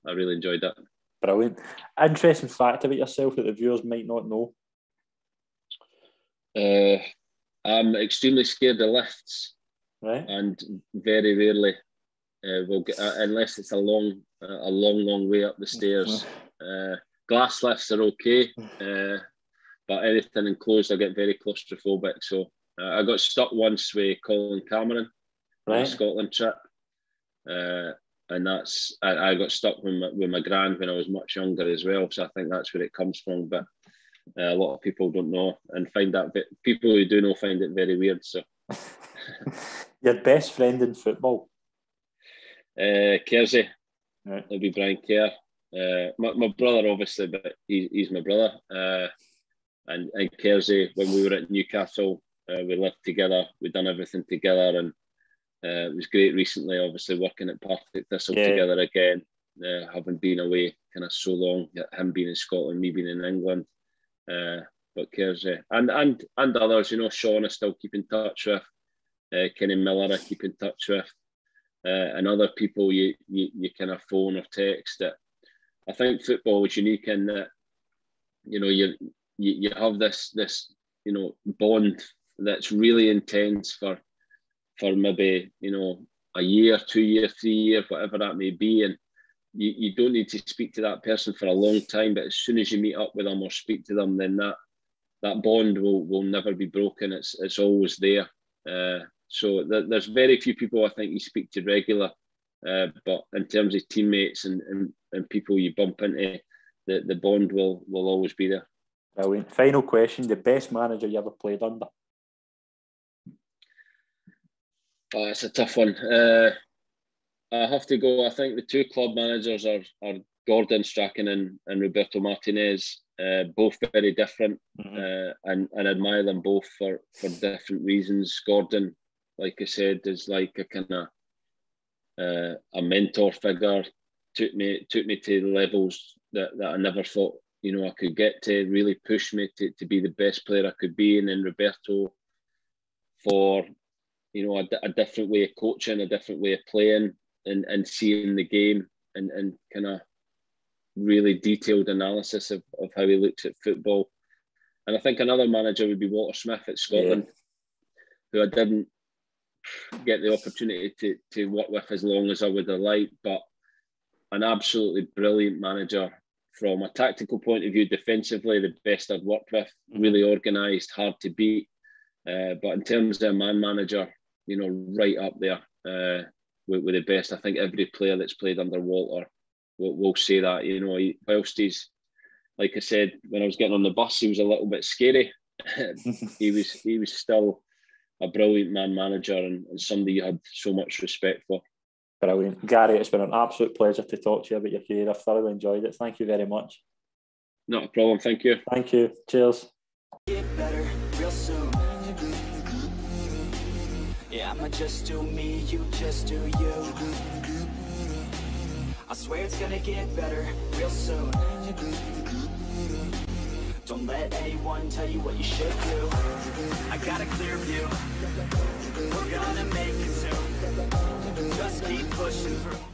I really enjoyed that. Brilliant. Interesting fact about yourself that the viewers might not know. Uh, I'm extremely scared of lifts, right? And very rarely uh, will get uh, unless it's a long, uh, a long, long way up the stairs. Uh, glass lifts are okay, uh, but anything enclosed, I get very claustrophobic. So uh, I got stuck once with Colin Cameron right. on a Scotland trip, and that's I, I, got stuck with my, with my grand when I was much younger as well. So I think that's where it comes from. But a lot of people don't know and find that bit, people who do know find it very weird. So. Your best friend in football? Uh, Kersey. Right. It'll be Brian Kerr. Uh, my, my brother, obviously, but he, he's my brother. Uh, and, and Kersey, when we were at Newcastle, uh, we lived together. We'd done everything together, and uh, it was great recently. Obviously, working at Partick Thistle yeah. together again, uh, having been away kind of so long. Him being in Scotland, me being in England. Uh, but Kersey and and and others, you know, Sean I still keep in touch with. Uh, Kenny Miller I keep in touch with uh, and other people you, you you kind of phone or text it. I think football is unique in that you know you you, you have this this you know bond that's really intense for for maybe you know a year, two year, three year, whatever that may be, and you, you don't need to speak to that person for a long time. But as soon as you meet up with them or speak to them, then that that bond will will never be broken. It's it's always there. Uh, so th- there's very few people I think you speak to regular, uh, but in terms of teammates and, and, and people you bump into, the, the bond will will always be there. Brilliant. Final question: the best manager you ever played under? Oh, it's a tough one. Uh, I have to go. I think the two club managers are are Gordon Strachan and, and Roberto Martinez. Uh, both very different, mm-hmm. uh, and and admire them both for for different reasons. Gordon like I said, is like a kind of uh, a mentor figure. Took me took me to levels that, that I never thought you know I could get to. Really pushed me to, to be the best player I could be. And then Roberto for you know a, a different way of coaching, a different way of playing, and and seeing the game and and kind of really detailed analysis of, of how he looks at football. And I think another manager would be Walter Smith at Scotland, yeah. who I didn't get the opportunity to, to work with as long as I would have liked, but an absolutely brilliant manager from a tactical point of view, defensively, the best I'd worked with, mm-hmm. really organised, hard to beat. Uh, but in terms of a man manager, you know, right up there uh, with, with, the best. I think every player that's played under Walter will, will say that. You know, he, whilst he's, like I said, when I was getting on the bus, he was a little bit scary. he was he was still a brilliant man manager and, and somebody you had so much respect for. Brilliant. Gary, it's been an absolute pleasure to talk to you about your career. I've thoroughly enjoyed it. Thank you very much. Not a problem. Thank you. Thank you. Cheers. Yeah, I'ma just do me, you just do you. I swear it's gonna get better real soon. Don't let anyone tell you what you should do I got a clear view We're gonna make it soon Just keep pushing through